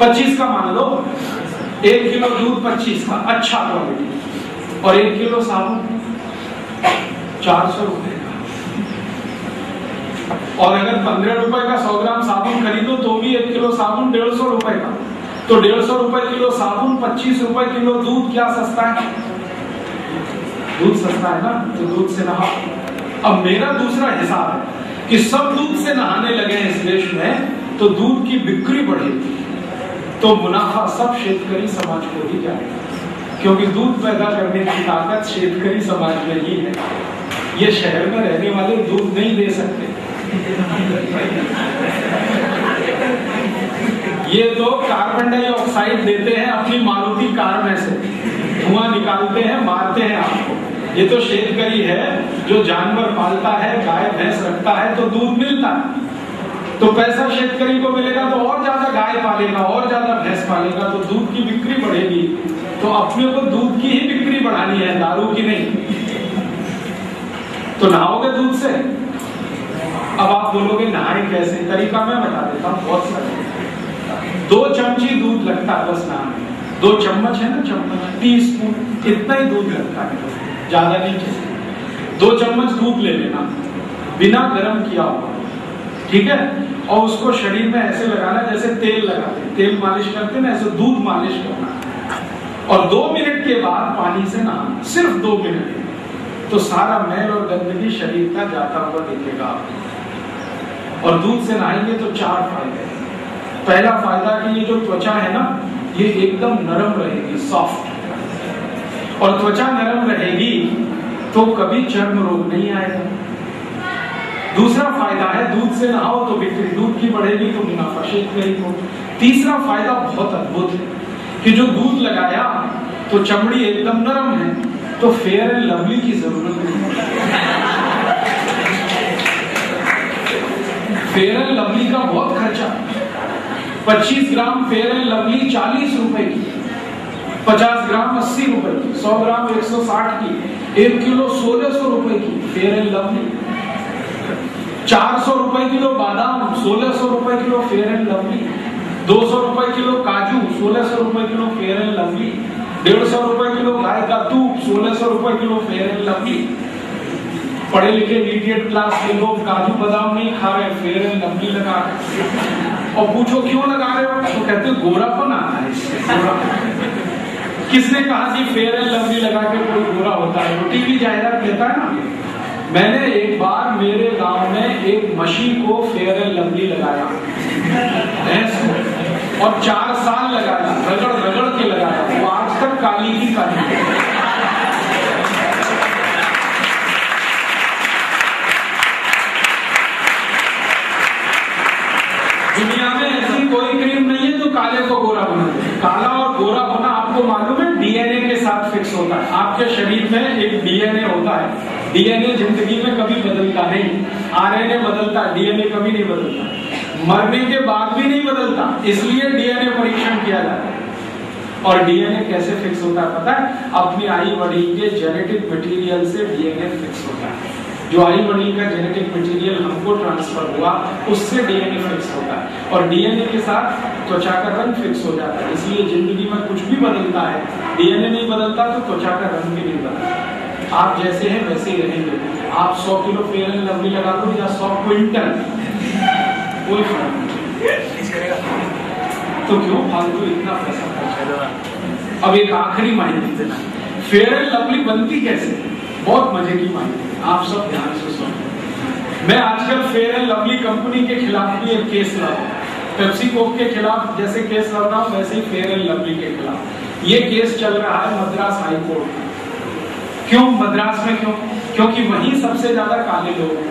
पच्चीस का मान लो। एक किलो दूध पच्चीस का अच्छा क्वालिटी और एक किलो साबुन, चार सौ रुपए का। और अगर पंद्रह रुपए का सौ ग्राम साबुन खरीदो तो भी एक किलो साबुन डेढ़ सौ रुपए का। तो डेढ़ सौ रुपए किलो साबुन, पच्चीस रुपए किलो दूध क्या सस्ता है? दूध सस्ता है ना? तो दूध से नहा अब मेरा दूसरा हिसाब है। कि सब दूध से नहाने लगे हैं इस देश में तो दूध की बिक्री बढ़ेगी तो मुनाफा सब शेतकरी समाज को ही जाएगा। क्योंकि दूध पैदा करने की ताकत शेतकरी समाज में ही है। ये शहर में रहने वाले दूध नहीं दे सकते। ये तो कार्बन डाइऑक्साइड देते हैं, अपनी मारुति कार में से। धुआँ निकालते हैं, मारते हैं आपको। ये तो शेतकरी है, जो जानवर पालता है, गाय, भैंस रखता है तो दूध मिलता है। तो पैसा शेतकरी को मिलेगा तो और ज़्यादा गाय पालेगा, और ज़्यादा भैंस पालेगा तो दूध की बिक्री बढ़ेगी। तो अपने को दूध की ही बिक्री बढ़ानी है, दारू की नहीं। तो नहाओगे दूध से? अब आप बोलोगे, नहाए कैसे? तरीका मैं बता देता हूँ, बहुत सारे। दो चमची दूध लगता है, बस नहाने दो चम्मच है ना, चम्मच। टी स्पून, इतना ही दूध लगता है। ज़्यादा नहीं चाहिए दो चम्मच दूध ले लेना, बिना गर्म किया हुआ, ठीक है? और उसको शरीर में ऐसे लगाना जैसे तेल लगाते तेल मालिश करते ना, ऐसे दूध मालिश करना। और दो मिनट के बाद पानी से नहाना सिर्फ़ दो मिनट। तो सारा मैल और गंदगी शरीर का जाता हुआ दिखेगा। और दूध से नहाएँगे तो चार फ़ायदे पहला फ़ायदा कि ये जो त्वचा है ना, ये एकदम नरम रहेगी, सॉफ्ट। और त्वचा नरम रहेगी तो कभी चर्म रोग नहीं आएगा। दूसरा फ़ायदा है, दूध से नहाओ तो बिक्री दूध की बढ़ेगी तो मुनाफा शेतकरी को तीसरा फ़ायदा बहुत अद्भुत है कि जो दूध लगाया तो चमड़ी एकदम नरम है तो फेयर एंड लवली की ज़रूरत नहीं। फेयर एंड लवली का बहुत खर्चा। 25 ग्राम फेयर एंड लवली चालीस रुपए की। 50 ग्राम अस्सी रुपए की 100 ग्राम 160 की, एक किलो सोलह सौ रुपए की फेयर एंड लवली। चार सौ रुपए किलो बादाम, सोलह सौ रुपए किलो फेयर एंड लवली। दो सौ रुपए किलो काजू, सोलह सौ रुपए किलो फेयर एंड लवली। डेढ़ सौ रुपए किलो गाय का दूध, सोलह सौ रुपए किलो फेयर एंड लवली। पढ़े लिखे मीडियट क्लास के लोग काजू बादाम नहीं खा रहे, फेयर एंड लवली लगा रहे। और पूछो क्यों लगा रहे हो? तो कहते गोरापन आता है इससे किसने कहा कि फेयर एंड लवली लगा के कोई गोरा होता है? टीवी जायदाद देता है ना? मैंने एक बार मेरे गाँव में एक मशी को फेयर एंड लवली लगाया। और चार साल लगाया, रगड़ रगड़ के लगाया। वो आज तक काली की काली दुनिया में ऐसी कोई क्रीम नहीं है जो काले को गोरा बना दे काला और गोरा होना आपको मालूम है डीएनए के साथ फिक्स होता है आपके शरीर में एक डीएनए होता है। डीएनए ज़िंदगी में कभी बदलता नहीं। आरएनए बदलता, डीएनए कभी नहीं बदलता। मरने के बाद भी नहीं बदलता, इसलिए डीएनए परीक्षण किया जाता है। और डीएनए कैसे फिक्स होता है पता है? अपनी आई बड़ी के जेनेटिक मटेरियल से डीएनए फिक्स होता है। जो आई बड़ी का जेनेटिक मटेरियल हमको ट्रांसफ़र हुआ, उससे डीएनए फिक्स होता है। और डीएनए के साथ त्वचा का रंग फिक्स हो जाता है। इसलिए ज़िंदगी में कुछ भी बदलता है डीएनए नहीं बदलता तो त्वचा का रंग भी नहीं बदलता। आप जैसे हैं वैसे ही रहेंगे। आप सौ किलो फेयर एंड लवली लगा दो या सौ क्विंटल। कोई फ़र्क नहीं। तो क्यों फालतू इतना पैसा खर्च अब एक आखिरी माहिती देना। फेयर एंड लवली बनती कैसे? बहुत मज़े की माहिती आप सब ध्यान से सुनो। मैं आजकल फेयर एंड लवली कंपनी के खिलाफ भी एक केस लड़ा पेप्सी कोक के खिलाफ जैसे केस लड़ रहा हूँ, वैसे ही फेयर एंड लवली के खिलाफ। ये केस चल रहा है मद्रास हाई कोर्ट में। क्यों? मद्रास में क्यों? क्योंकि वहीं सबसे ज़्यादा काले लोग है।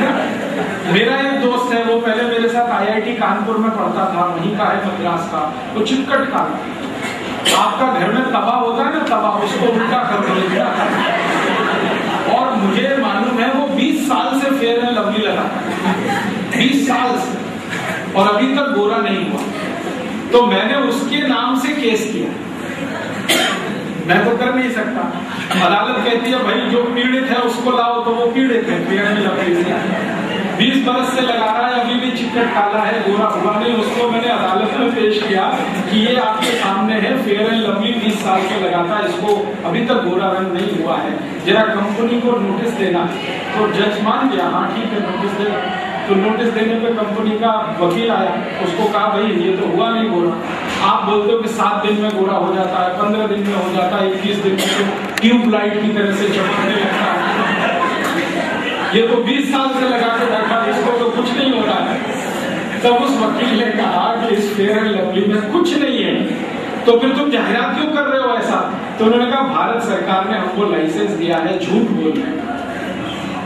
ना? मेरा एक दोस्त है, वो पहले मेरे साथ आईआईटी कानपुर में पढ़ता था, वहीं का है मद्रास का। वो चिपकट का आपका घर में तवा होता है ना तवा उसको उल्टा कर दो और मुझे मालूम है, वो 20 साल से फेयर एंड लवली लगा। 20 साल से। और अभी तक गोरा नहीं हुआ। तो मैंने उसके नाम से केस किया। मैं तो कर नहीं सकता। अदालत कहती है, भाई, जो पीड़ित है, उसको लाओ। तो वो पीड़ित है बीस बरस से लगा रहा है अभी भी चिकट काला है, गोरा हुआ नहीं। उसको मैंने अदालत में पेश किया कि ये आपके सामने है। फेयर एंड लवली बीस साल से लगातार इसको अभी तक गोरा रंग नहीं हुआ है। जरा कंपनी को नोटिस देना। तो जज मान गया हाँ ठीक है नोटिस देना तो नोटिस देने पे कंपनी का वकील आया। उसको कहा, भाई, ये तो हुआ नहीं गोरा। आप बोलते हो कि सात दिन में गोरा हो जाता है, पंद्रह दिन में हो जाता है, इक्कीस दिन में। ट्यूबलाइट की तरह से चमकने लगता है। ये तो 20 साल से लगा के बैठा इसको तो कुछ नहीं हो रहा है। तब उस वकील ने कहा कि इस फेयर एंड लवली में कुछ नहीं है। तो फिर तुम जाहिरात क्यों कर रहे हो ऐसा? तो उन्होंने कहा, भारत सरकार ने हमको लाइसेंस दिया है, झूठ बोलने का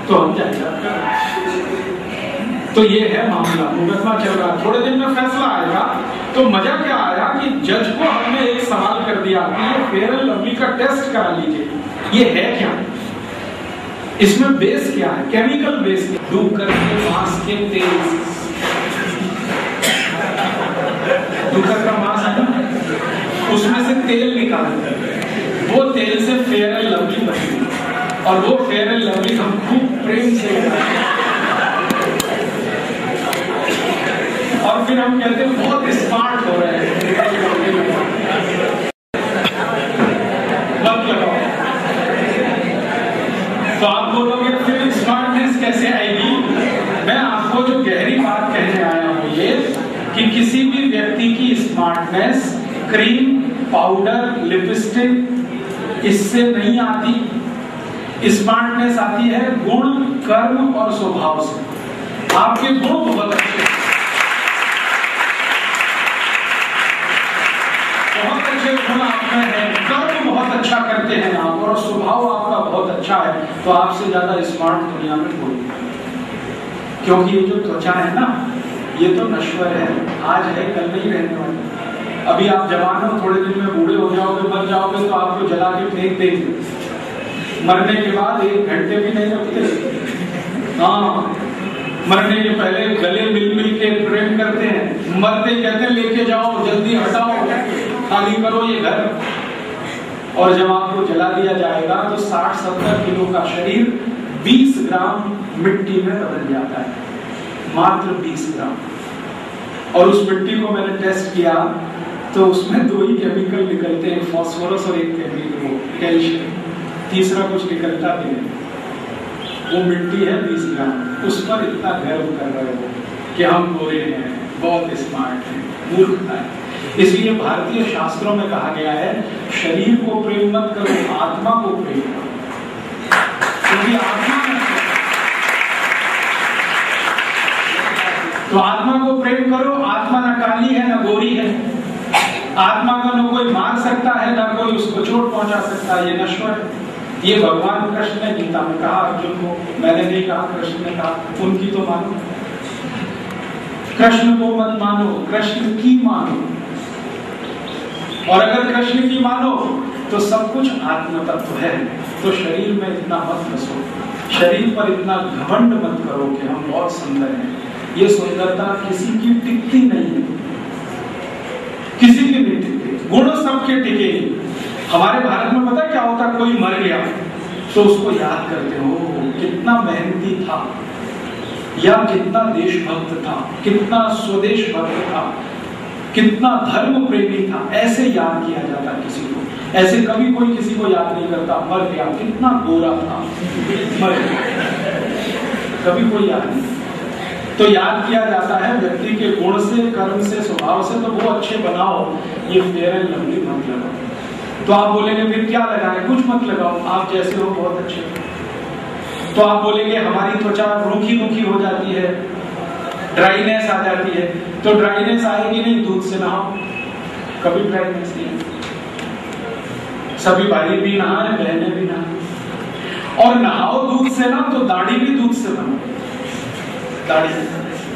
तो हम जाहिरात कर रहे तो ये है मामला। मुकदमा चल रहा थोड़े दिन में फैसला आएगा। तो मज़ा क्या आया कि जज को हमने एक सवाल कर दिया कि ये फेयर एंड लवली का टेस्ट करा लीजिए। ये है क्या? इसमें बेस क्या है? केमिकल बेस डूब करके, मांस के तेल। डूकर का मांस है? उसमें से तेल निकाल वो तेल से फेयर एंड लवली बनी। और वो फेयर एंड लवली हम खूब प्रेम से और फिर हम कहते हैं, बहुत स्मार्ट हो रहे हैं तो आप बोलोगे फिर स्मार्टनेस कैसे आएगी मैं आपको जो गहरी बात कहने आया हूँ ये कि किसी की स्मार्टनेस क्रीम पाउडर लिपस्टिक इससे नहीं आती। स्मार्टनेस आती है गुण, कर्म और स्वभाव से। आपके गुण बहुत अच्छे बहुत अच्छे गुण आप में है। कर्म बहुत अच्छा करते हैं आप और स्वभाव आपका बहुत अच्छा है तो आपसे ज़्यादा स्मार्ट दुनिया में कोई क्योंकि ये जो त्वचा है ना ये तो नश्वर है। आज है, कल नहीं रहने वाली अभी आप जवान हो, थोड़े दिन में बूढ़े हो जाओगे, मर जाओगे तो आपको जला के फेंक देंगे। मरने के बाद एक घंटे भी नहीं रखते हाँ मरने के पहले गले मिल मिल के प्रेम करते हैं। मरते कहते लेके जाओ, जल्दी हटाओ, खाली करो ये घर। और जब आपको जला दिया जाएगा तो 60-70 किलो का शरीर 20 ग्राम मिट्टी में बदल जाता है। मात्र 20 ग्राम। और उस मिट्टी को मैंने टेस्ट किया तो उसमें दो ही केमिकल निकलते हैं फॉस्फोरस और एक केमिकल कैल्शियम तीसरा कुछ निकलता भी नहीं। वो मिट्टी है बीस ग्राम। उस पर इतना गर्व कर रहे हो कि हम गोरे हैं, बहुत स्मार्ट हैं मूर्खता है। इसलिए भारतीय शास्त्रों में कहा गया है, शरीर को प्रेम मत करो, आत्मा को प्रेम करो। क्योंकि आत्मा तो आत्मा को प्रेम करो, आत्मा न काली है, न गोरी है। आत्मा को न कोई मार सकता है, न कोई उसको चोट पहुँचा सकता है, ये नश्वर है। ये भगवान कृष्ण ने गीता में कहा, अर्जुन को, मैंने नहीं कहा, कृष्ण ने कहा, उनकी तो मानो। कृष्ण को मत मानो, कृष्ण की मानो। और अगर कृष्ण की मानो तो सब कुछ आत्म तत्व है। तो शरीर में इतना मत बसो। शरीर पर इतना घमंड मत करो कि हम बहुत सुंदर हैं। ये सुंदरता किसी की टिकती नहीं है। किसी की नहीं टिकती। गुण सबके टिके हमारे भारत में पता क्या होता? कोई मर गया तो उसको याद करते हो, कितना मेहनती था, या कितना देशभक्त था, कितना स्वदेश भक्त था, कितना धर्म प्रेमी था, ऐसे याद किया जाता किसी को। ऐसे कभी कोई किसी को याद नहीं करता, मर गया, कितना गोरा था, मर गया। कभी कोई याद नहीं। तो याद किया जाता है, व्यक्ति के गुण से, कर्म से, स्वभाव से तो वो अच्छे बनाओ। ये फेयर एंड लवली मत लगाओ। तो आप बोलेंगे, फिर क्या लगाए? कुछ मत लगाओ। आप जैसे हो, बहुत अच्छे तो आप बोलेंगे, हमारी त्वचा रूखी रूखी हो जाती है, ड्राइनेस आ जाती है। तो ड्राइनेस आएगी नहीं, दूध से नहाओ। कभी ड्राइनेस नहीं सभी भाई भी नहाए, बहने भी नहाए। और नहाओ दूध से ना तो दाढ़ी भी दूध से बनो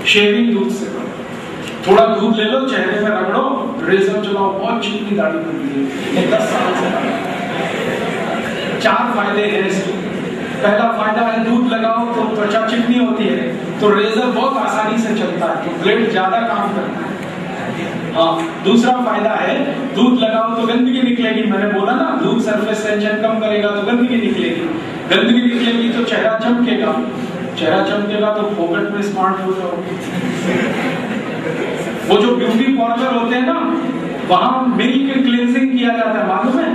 शेविंग दूध से करो थोड़ा दूध ले लो, चेहरे में रगड़ो, रेजर चलाओ, बहुत चिकनी दाढ़ी बन रही है दस साल से। चार फ़ायदे हैं इसके। पहला फ़ायदा है, दूध लगाओ तो त्वचा चिकनी होती है तो रेजर बहुत आसानी से चलता है तो ब्लेड ज़्यादा काम करता है। हाँ दूसरा फ़ायदा है, दूध लगाओ तो गंदगी निकलेगी, मैंने बोला ना, दूध सरफेस टेंशन कम करेगा तो गंदगी निकलेगी। गंदगी निकलेगी तो चेहरा चमकेगा। चेहरा चमकेगा तो फोकट में स्मार्ट हो जाओगे। वो जो ब्यूटी पार्लर होते हैं ना, वहाँ मिल्क क्लींजिंग किया जाता है, मालूम है?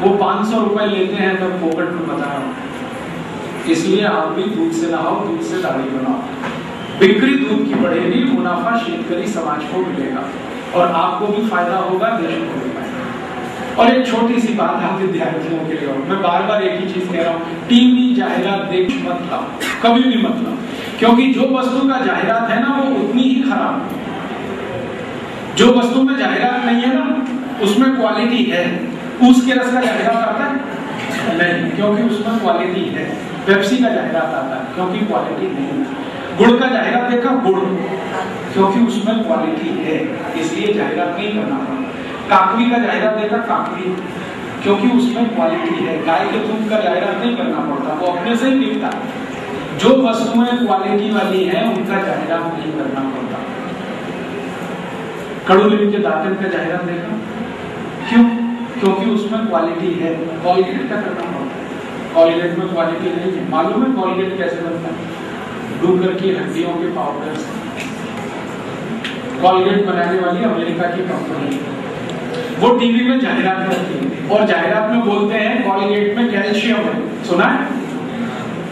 वो पाँच सौ रुपए लेते हैं, मैं फोकट में बता रहा हूँ। इसलिए आप भी दूध से नहाओ, दूध से दाढ़ी बनाओ। बिक्री दूध की बढ़ेगी, मुनाफा शेतकरी समाज को मिलेगा। और आपको भी फ़ायदा होगा, देश को भी। और एक छोटी सी बात आप विद्यार्थियों के लिए और मैं बार बार एक ही चीज़ कह रहा हूँ, टीवी जाहिरात देख मत लाओ, कभी भी मत लाओ, क्योंकि जो वस्तु का जाहिरात है ना, वो उतनी ही खराब है। जो वस्तु में जाहिरात नहीं है ना, उसमें क्वालिटी है। उसके रस का जाहिरात आता है? नहीं, क्योंकि उसमें क्वालिटी है। पेप्सी का जाहिरात आता है, क्योंकि क्वालिटी नहीं है। गुड़ का जाहिरात देखा, गुड़, क्योंकि उसमें क्वालिटी है। इसलिए जाहिरात नहीं करना पड़ा काकवी का जाहिरात देखा काकवी क्योंकि उसमें क्वालिटी है। गाय के दूध का जाहिरात नहीं करना पड़ता। वो अपने से ही बिकता जो वस्तुएँ क्वालिटी वाली है, उनका जाहिरात नहीं करना पड़ता। कड़ू लिमिट के दातन का जाहिरात देखा? क्यों? क्योंकि उसमें क्वालिटी है। कॉलगेट का करना पड़ता। है कॉलगेट में क्वालिटी नहीं है। मालूम है कॉलगेट कैसे बनता है? डूगर की हड्डियों के पाउडर कॉलगेट बनाने वाली अमेरिका की कंपनी वो टीवी में जाहिरात करती है। और जाहिरात में बोलते हैं कॉलगेट में कैल्शियम है। सुना है?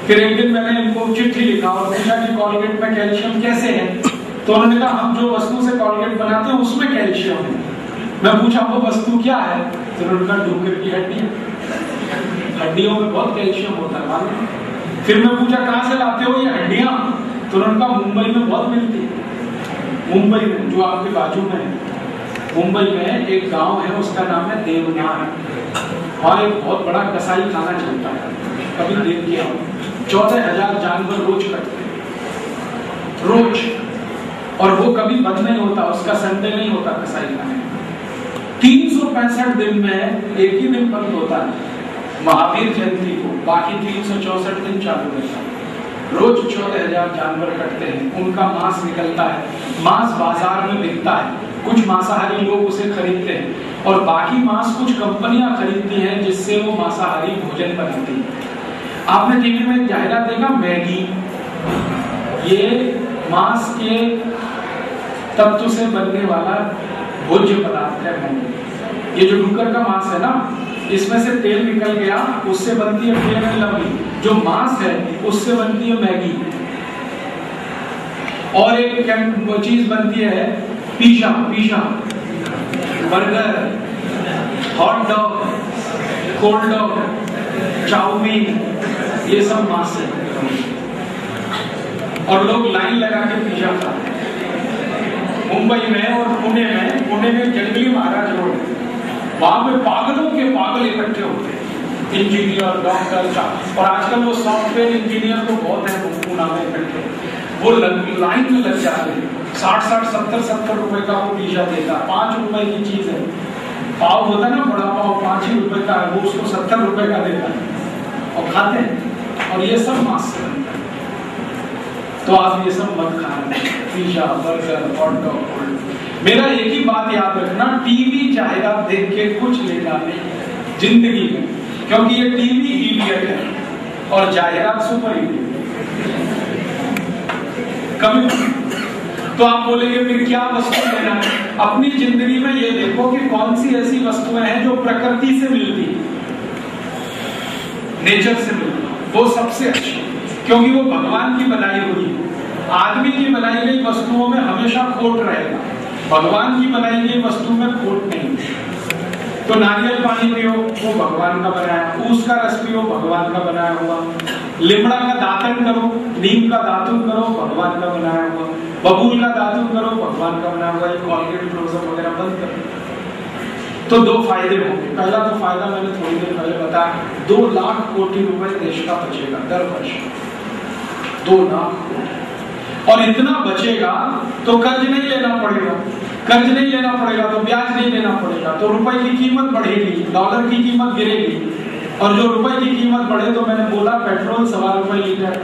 फिर एक दिन मैंने इनको चिट्ठी लिखा और पूछा कि कॉलगेट में कैल्शियम कैसे है? तो उन्होंने कहा, हम जो वस्तु से कॉलगेट बनाते हैं, उसमें कैल्शियम है। मैं पूछा, वो वस्तु क्या है? तो उन्होंने कहा डूकर की हड्डी हड्डियों में बहुत कैल्शियम होता है? फिर मैं पूछा, कहाँ से लाते हो ये हड्डियाँ? तो उन्होंने कहा, मुंबई में बहुत मिलती है। मुंबई में, जो आपके बाजू में है। मुंबई में एक गाँव है, उसका नाम है देवनार। वहाँ एक बहुत बड़ा कसाई खाना चलता है। कभी देख आओ। चौदह हज़ार जानवर रोज कटते हैं। रोज। और वो कभी बंद नहीं होता, उसका संडे नहीं होता कसाई खाने। तीन सौ पैंसठ दिन में एक ही दिन बंद होता है। महावीर जयंती को। बाकी तीन सौ चौसठ दिन चालू रहता है। रोज चौदह हज़ार जानवर कटते हैं। उनका मांस निकलता है। मांस बाज़ार में बिकता है। कुछ मांसाहारी लोग उसे खरीदते हैं और बाकी मांस कुछ कंपनियाँ खरीदती हैं जिससे वो मांसाहारी भोजन बनाती है। आपने टीवी में जाहिरात देखा? मैगी। ये मांस के तत्व से बनने वाला भोज्य पदार्थ है मैगी। ये जो डुकर का मांस है ना, इसमें से तेल निकल गया, उससे बनती है एंड लवली जो मांस है, उससे बनती है मैगी। और एक चीज़ बनती है pizza pizza burger hot dog cold dog chowmein ये सब मांस है। और लोग लाइन लगा के पिज्जा खाते मुंबई में और पुणे में पुणे में जंगली महाराज रोड वहाँ पे पागलों के पागल इकट्ठे होते हैं। इंजीनियर डॉक्टर का और आजकल वो सॉफ्टवेयर इंजीनियर तो बहुत है वो लाइन में लग जाते हैं। साठ साठ, सत्तर सत्तर रुपए का वो पिज्जा देता। है पाँच रुपए की चीज़ है। पाव होता है ना बड़ा पाव, पाँच ही रुपए का है, वो उसको सत्तर रुपए का देता है। और खाते हैं। और ये सब मास्क बनता है। तो आप ये सब मत खाना। पिज्जा, बर्गर हॉट डॉग मेरा एक ही बात याद रखना, टीवी जाहिरात देख के कुछ लेना नहीं ज़िंदगी में। क्योंकि ये टीवी इडियट है, और जाहिरात सुपर इडियट कभी तो आप बोलेंगे, फिर क्या वस्तु लेना है? अपनी ज़िंदगी में ये देखो कि कौन सी ऐसी वस्तुएँ हैं जो प्रकृति से मिलती नेचर से मिलती वो सबसे अच्छी क्योंकि वो भगवान की बनाई हुई आदमी की बनाई गई वस्तुओं में हमेशा खोट रहेगा। भगवान की बनाई गई वस्तु में खोट नहीं तो नारियल पानी पियो, वो भगवान का बनाया। ऊस का रस पियो, भगवान का बनाया हुआ। लिमड़ा का दातन करो, नीम का दातुन करो, भगवान का बनाया हुआ। बबूल का दातुन करो, भगवान का बनाया हुआ कॉलगेट क्लोजअप वगैरह बंद करो तो दो फ़ायदे होंगे। पहला तो फ़ायदा मैंने थोड़ी देर पहले बताया, दो लाख कोटि रुपए देश का बचेगा, दर वर्ष। दो लाख और इतना बचेगा तो कर्ज नहीं लेना पड़ेगा। कर्ज नहीं लेना पड़ेगा तो ब्याज नहीं लेना पड़ेगा। तो रुपए की कीमत बढ़ेगी डॉलर की कीमत गिरेगी। और जो रुपए की कीमत बढ़े तो मैंने बोला पेट्रोल सवा रुपए लीटर।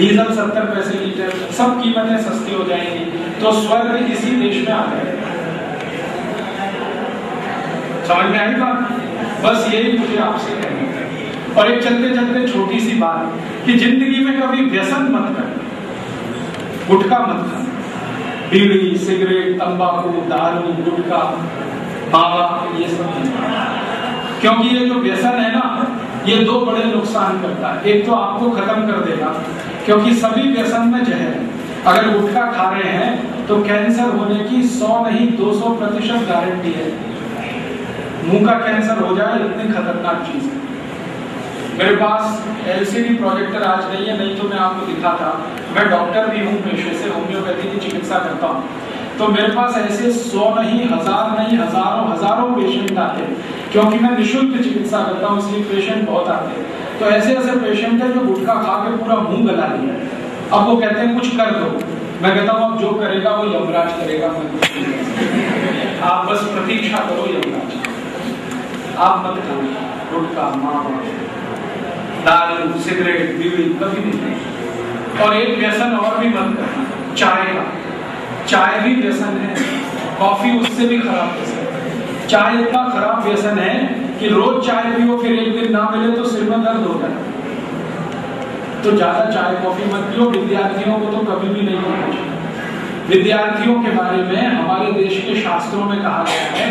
डीजल सत्तर पैसे लीटर, सब कीमतें सस्ती हो जाएँगी। तो स्वर्ग इसी देश में आ गए समझ में आई बात? बस यही मुझे आपसे कहना और एक चलते चलते छोटी सी बात, कि ज़िंदगी में कभी व्यसन मत कर। गुटखा मत खाना बीड़ी, सिगरेट, तंबाकू, दारू, गुटखा, बाबा, ये सब क्योंकि ये जो व्यसन है ना, ये दो बड़े नुकसान करता है। एक तो आपको खत्म कर देगा क्योंकि सभी व्यसन में जहर है। अगर गुटखा खा रहे हैं तो कैंसर होने की 100 नहीं 200 प्रतिशत गारंटी है। मुँह का कैंसर हो जाए, इतनी खतरनाक चीज़। है मेरे पास एलसीडी प्रोजेक्टर आज नहीं है, नहीं तो मैं आपको दिखा था। मैं डॉक्टर भी हूँ, पेशे से होम्योपैथी की चिकित्सा करता हूँ। तो मेरे पास ऐसे सौ नहीं, हज़ार नहीं, हज़ारों हज़ारों पेशेंट आते क्योंकि मैं निशुल्क चिकित्सा करता हूँ, इसलिए पेशेंट बहुत आते तो ऐसे ऐसे पेशेंट है जो गुटखा खा के पूरा मुँह गला लिया अब वो कहते हैं, कुछ कर दो। मैं कहता हूँ, अब जो करेगा वो यमराज करेगा आप बस प्रतीक्षा करो यमराज आप मत करो गुटखा माँ दारू, सिगरेट बीड़ी कभी नहीं और एक व्यसन और भी मत करना, चाय का। चाय भी व्यसन है, कॉफ़ी उससे भी खराब व्यसन है। चाय इतना खराब व्यसन है कि रोज चाय पियो, फिर एक दिन ना मिले तो सिर में दर्द हो जाए तो ज़्यादा चाय, कॉफ़ी मत पियो। विद्यार्थियों को तो कभी भी नहीं होना चाहिए। विद्यार्थियों के बारे में हमारे देश के शास्त्रों में कहा गया है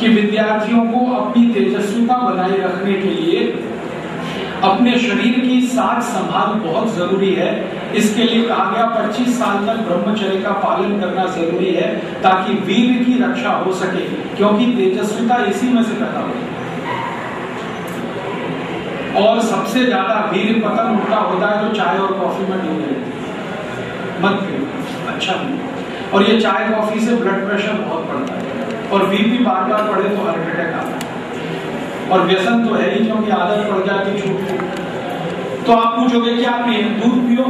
कि विद्यार्थियों को अपनी तेजस्विता बनाए रखने के लिए अपने शरीर की साथ संभाल बहुत ज़रूरी है। इसके लिए कहा गया 25 साल तक ब्रह्मचर्य का पालन करना ज़रूरी है ताकि वीर की रक्षा हो सके, क्योंकि तेजस्विता इसी में से पैदा होती और सबसे ज़्यादा वीर पतन उल्टा होता है तो चाय और कॉफ़ी में डूब डूबे मत अच्छा नहीं। और ये चाय कॉफ़ी से ब्लड प्रेशर बहुत बढ़ता है। और बीपी बार बार बढ़े तो हार्ट अटैक आता है। और व्यसन तो है ही क्योंकि आदत पड़ जाती छूट तो आप पूछोगे कि आप दूध पियो?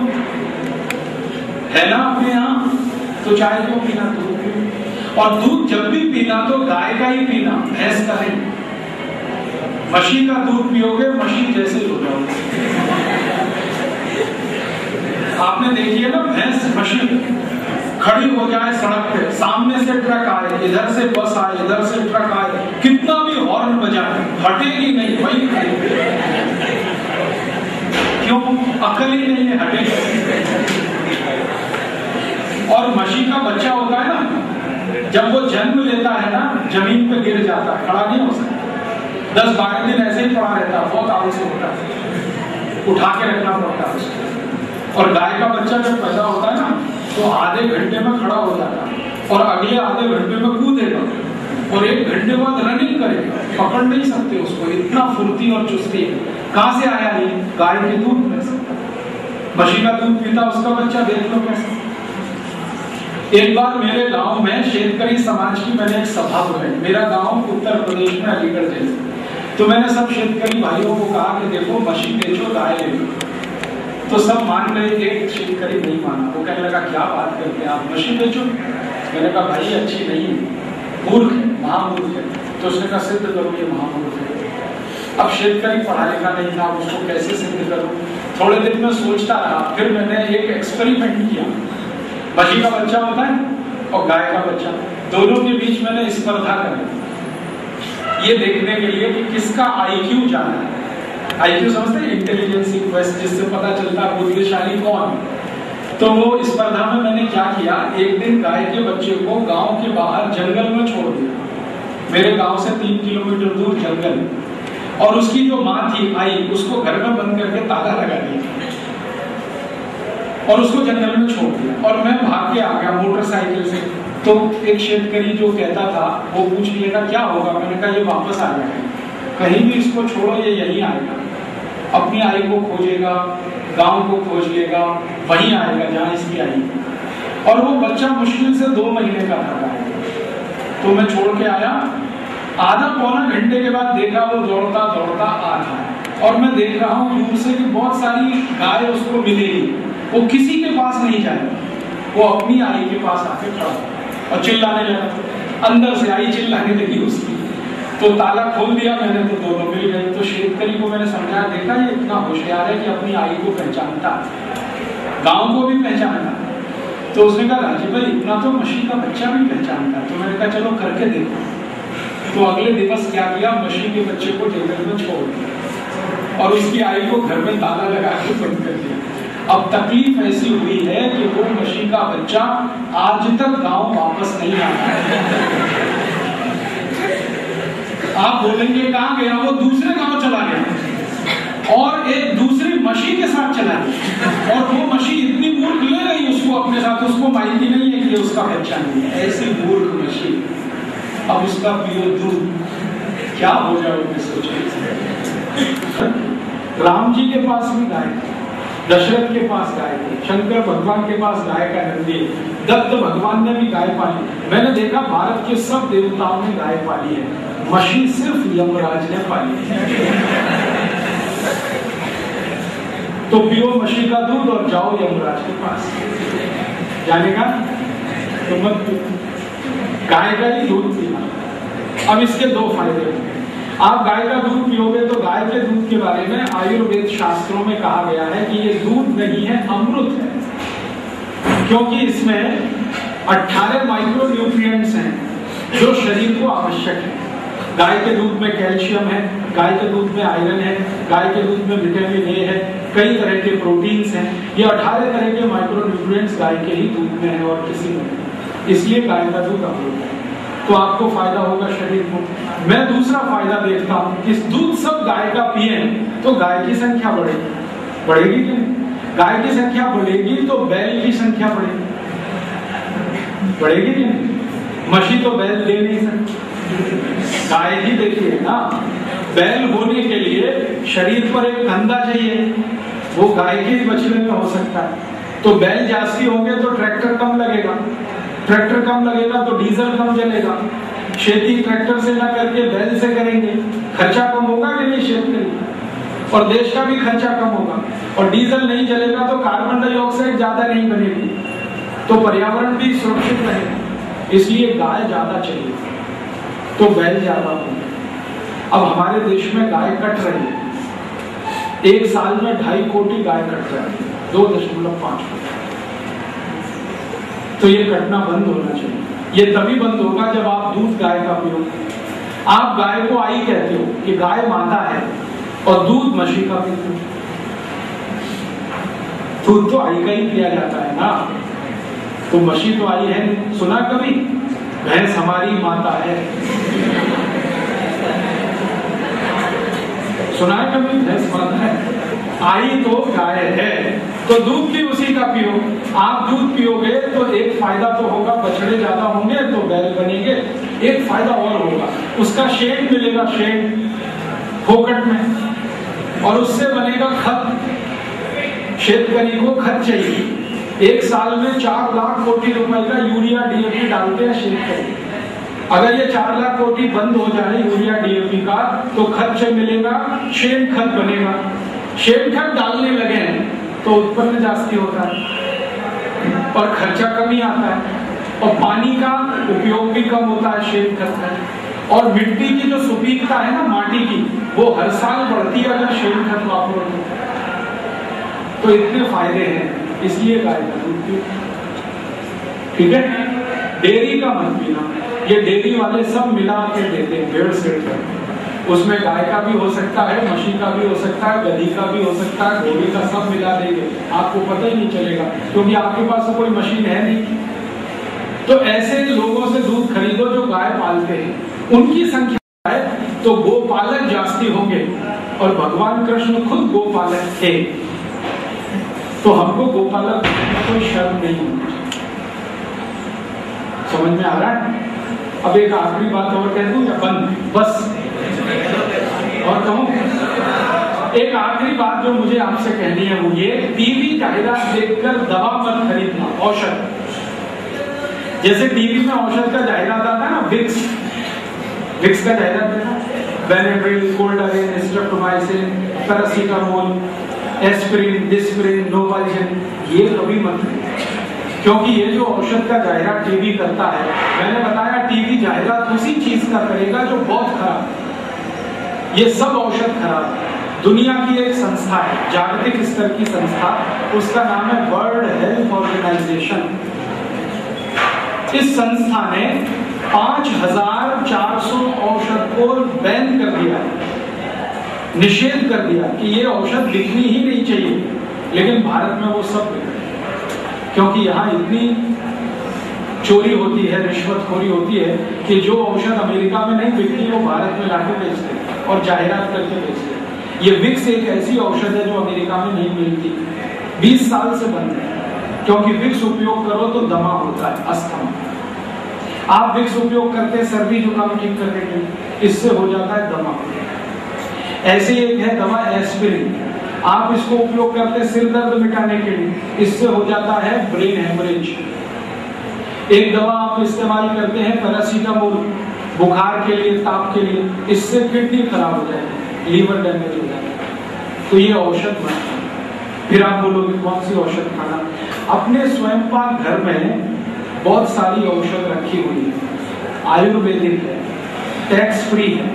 है ना अपने यहाँ? तो चाय क्यों पीना, दूध पियो। और दूध जब भी पीना तो गाय का ही पीना, भैंस का नहीं। मशी का दूध पियोगे, मशी जैसे हो जाओगे। आपने देखी है ना, भैंस मशी? खड़ी हो जाए सड़क पे, सामने से ट्रक आए, इधर से बस आए, इधर से ट्रक आए, कितना भी हॉर्न बजाए, हटेगी नहीं वही क्यों? अकल ही नहीं है और मशीन का बच्चा होता है ना, जब वो जन्म लेता है ना, ज़मीन पे गिर जाता है खड़ा नहीं हो सकता। दस बारह दिन ऐसे ही पड़ा रहता, बहुत आलस होता है। उठा के रखना पड़ता है और गाय का बच्चा जब पैदा होता है ना तो आधे घंटे में खड़ा हो जाता और अगले आधे घंटे में कूदेगा और एक घंटे बाद रनिंग करेगा। पकड़ नहीं सकते उसको। इतना फुर्ती और चुस्ती है। कहाँ से आया ये? गाय के दूध में से। बशी का दूध पीता, उसका बच्चा देख लो कैसे। एक बार मेरे गाँव में शेतकरी समाज की मैंने एक सभा बुलाई। मेरा गाँव उत्तर प्रदेश में अलीगढ़ जैसे तो मैंने सब शेतकरी भाइयों को कहा कि देखो, मशीन बेचो गाय ले लो तो सब मान गए एक शेतकरी नहीं माना। वो कहने लगा, क्या बात करते आप? मशीन बेचो मैंने कहा, भाई, अच्छी नहीं है। मूर्ख है, महामूर्ख है। तो उसने कहा, सिद्ध करो, ये महामूर्ख है। अब शेतकरी पढ़ा लिखा नहीं था उसको कैसे सिद्ध करूँ? थोड़े दिन में सोचता रहा। फिर मैंने एक एक्सपेरिमेंट किया। मछली का बच्चा होता है और गाय का बच्चा। दोनों के बीच मैंने स्पर्धा करी। ये देखने के लिए कि किसका आईक्यू ज़्यादा है। आईक्यू समझते हैं इंटेलिजेंस क्वेस्ट जिससे पता चलता है बुद्धिशाली कौन तो वो स्पर्धा में मैंने क्या किया? एक दिन गाय के बच्चे को गाँव के बाहर जंगल में छोड़ दिया। मेरे गाँव से तीन किलोमीटर दूर जंगल। और उसकी जो माँ थी, आई, उसको घर में बंद करके ताला लगा दिया। और उसको जंगल में छोड़ दिया। और मैं भाग के आ गया मोटरसाइकिल से। तो एक शेतकरी जो कहता था, वो पूछ लिएगा क्या होगा? मैंने कहा, ये वापस आ जाएगा। कहीं भी इसको छोड़ो, ये यही आएगा। अपनी आई को खोजेगा, गाँव को खोज लेगा, वहीं आएगा, जहाँ इसकी आई और वो बच्चा मुश्किल से दो महीने का था तो मैं छोड़ के आया। आधा पौना घंटे के बाद देखा, वो दौड़ता दौड़ता आ रहा और मैं देख रहा हूँ दूर से कि बहुत सारी गाय उसको मिलेगी। वो किसी के पास नहीं जाएगा। वो अपनी आई के पास आके खड़ा और चिल्लाने लगा। अंदर से आई चिल्लाने लगी उसकी। तो ताला खोल दिया मैंने तो दोनों मिल गए। तो शेतकरी को मैंने समझाया, देखा ये इतना होशियार है कि अपनी आई को पहचानता। गाँव को भी पहचानता। तो उसने कहा, राजीव भाई, इतना तो मशीन का बच्चा भी पहचानता। तो मैंने कहा, चलो करके देखो। तो अगले दिवस क्या किया, मशीन के बच्चे को जंगल में छोड़ दिया। और उसकी आई को घर में ताला लगा के बंद कर दिया। अब तकलीफ़ ऐसी हुई है कि वो मशीन का बच्चा आज तक गाँव वापस नहीं आया। आप बोलेंगे कहाँ गया, वो दूसरे गाँव चला गया। और एक दूसरी मशी के साथ चला गया। और वो मशीन इतनी मूर्ख ले गई उसको अपने साथ, उसको माहिती नहीं है कि उसका बच्चा नहीं है। ऐसी मूर्ख मशी। अब उसका पियो दूध क्या हो जाओगे सोचो राम जी के पास भी गाय दशरथ के पास गाय थी, शंकर भगवान के पास गाय का नंदी दत्त भगवान ने भी गाय पाली। मैंने देखा भारत के सब देवताओं ने गाय पाली है। मशी सिर्फ़ यमराज ने पाली तो पियो मशी का दूध और जाओ यमराज के पास। जानेगा? तो मत गाय का ही दूध पीना। अब इसके दो फ़ायदे होंगे आप गाय का दूध पियोगे तो गाय के दूध के बारे में आयुर्वेद शास्त्रों में कहा गया है कि ये दूध नहीं है, अमृत है। क्योंकि इसमें 18 माइक्रो न्यूट्रिएंट्स हैं जो शरीर को आवश्यक है। गाय के दूध में कैल्शियम है, गाय के दूध में आयरन है, गाय के दूध में विटामिन ए है, कई तरह के प्रोटीन्स हैं। ये 18 तरह के माइक्रो न्यूट्रिएंट्स गाय के ही दूध में है और किसी में इसलिए गाय का दूध अमृत है। तो आपको फ़ायदा होगा शरीर को। मैं दूसरा फ़ायदा देखता हूँ कि दूध सब गाय का पिए तो गाय की संख्या बढ़ेगी। बढ़ेगी नहीं? गाय की संख्या बढ़ेगी तो बैल की संख्या बढ़ेगी। बढ़ेगी नहीं? मशी तो बैल दे नहीं सकती। गाय ही देखिए ना, बैल होने के लिए शरीर पर एक कंधा चाहिए। वो गाय के बछड़े में हो सकता है। तो बैल जास्ती होंगे तो ट्रैक्टर कम लगेगा। ट्रैक्टर कम लगेगा तो डीजल कम जलेगा। खेती ट्रैक्टर से ना करके बैल से करेंगे। खर्चा कम होगा कि नहीं शेतकरी और देश का भी खर्चा कम होगा। और डीजल नहीं जलेगा तो कार्बन डाइऑक्साइड ज़्यादा नहीं बनेगी। तो पर्यावरण भी सुरक्षित रहेगा। इसलिए गाय ज़्यादा चाहिए तो बैल ज़्यादा होंगे। अब हमारे देश में गाय कट रही है। एक साल में ढाई कोटी गाय कट रही है। दो दशमलव पाँच कोटि। तो ये कटना बंद होना चाहिए। ये तभी बंद होगा जब आप दूध गाय का पियो। आप गाय को आई कहते हो कि गाय माता है और दूध मशी का पीते हो। दूध तो आई का ही पिया जाता है ना। तो मशी तो आई है सुना कभी? भैंस हमारी माता है। सुना कभी? भैंस माता है। आई तो गाय है। तो दूध भी उसी का पियो। आप दूध पियोगे तो एक फ़ायदा तो होगा, बछड़े ज़्यादा होंगे तो बैल बनेंगे। एक फ़ायदा और होगा। उसका शेड मिलेगा, शेड फोकट में। और उससे बनेगा खत। शेतकरी को खत चाहिए। एक साल में चार लाख कोटी रुपए का यूरिया डीएपी डालते हैं शेतकरी अगर ये चार लाख कोटि बंद हो जाए यूरिया डीएपी का तो खत से मिलेगा शेम खत बनेगा। शेन खत डालने लगे हैं तो उत्पन्न जास्ती होता है। और खर्चा कम ही आता है। और पानी का उपयोग भी कम होता है शेम खत का और मिट्टी की जो सुपीकता है ना, माटी की, वो हर साल बढ़ती है अगर शेम खत वापरो तो। इतने फ़ायदे हैं। इसलिए गाय ठीक है? डेयरी का मत पीना ये डेयरी वाले सब मिला के देते हैं डेढ़ से उसमें गाय का भी हो सकता है मशी का भी हो सकता है, गधी का भी हो सकता है घोड़ी का सब मिला देंगे। आपको पता ही नहीं चलेगा, क्योंकि आपके पास तो कोई मशीन है नहीं। तो ऐसे लोगों से दूध खरीदो जो गाय पालते हैं। उनकी संख्या है तो गोपालक जास्ती होंगे। और भगवान कृष्ण खुद गोपालक थे तो हमको गोपालक कोई शर्म नहीं होनी समझ में आ रहा है? अब एक आखिरी बात और कह दू, या बंद? बस। और कहूँ, एक आखिरी बात जो मुझे आपसे कहनी है वो ये, टीवी जाहिरात देखकर दवा मत खरीदना, औषध। जैसे टीवी में औषध का जाहिरात आता है ना विक्स विक्स का जाहिरात स्ट्रेप्टोमाइसिन पैरासीटामोल एस्पिरिन डिस्पिरिन ये कभी मत क्योंकि ये जो औषध का जाहिरात टीवी करता है, मैंने बताया टीवी जाहिरात उसी चीज़ का करेगा जो बहुत खराब ये सब औषध खराब दुनिया की एक संस्था है, जागतिक स्तर की संस्था, उसका नाम है वर्ल्ड हेल्थ ऑर्गेनाइजेशन इस संस्था ने पाँच हज़ार चार सौ औषध को बैन कर दिया निषेध कर दिया कि ये औषध बिकनी ही नहीं चाहिए, लेकिन भारत में वो सब बिक क्योंकि यहाँ इतनी चोरी होती है, रिश्वतखोरी होती है कि जो औषध अमेरिका में नहीं बिकती, वो भारत में लाके बेचते और जाहिरात करके बेचते ये विक्स एक ऐसी औषध है जो अमेरिका में नहीं मिलती। 20 साल से बंद है। क्योंकि विक्स उपयोग करो तो दमा होता है, अस्थमा। आप विक्स उपयोग करते हैं सर्दी, जुकाम ठीक करने के इससे हो जाता है दमा। ऐसे एक है दवा एस्पिरिन। आप इसको उपयोग करते हैं सिर दर्द मिटाने के लिए। इससे हो जाता है ब्रेन हेमरेज। एक दवा आप इस्तेमाल करते हैं पैरासीटामोल, बुखार के लिए, ताप के लिए। इससे किडनी खराब हो जाएगी, लीवर डैमेज हो जाएगा। तो ये औषध बनता फिर आप बोलोगे, कौन सी औषध खाना? अपने स्वयं पाक घर में बहुत सारी औषध रखी हुई है। आयुर्वेदिक है टैक्स फ्री है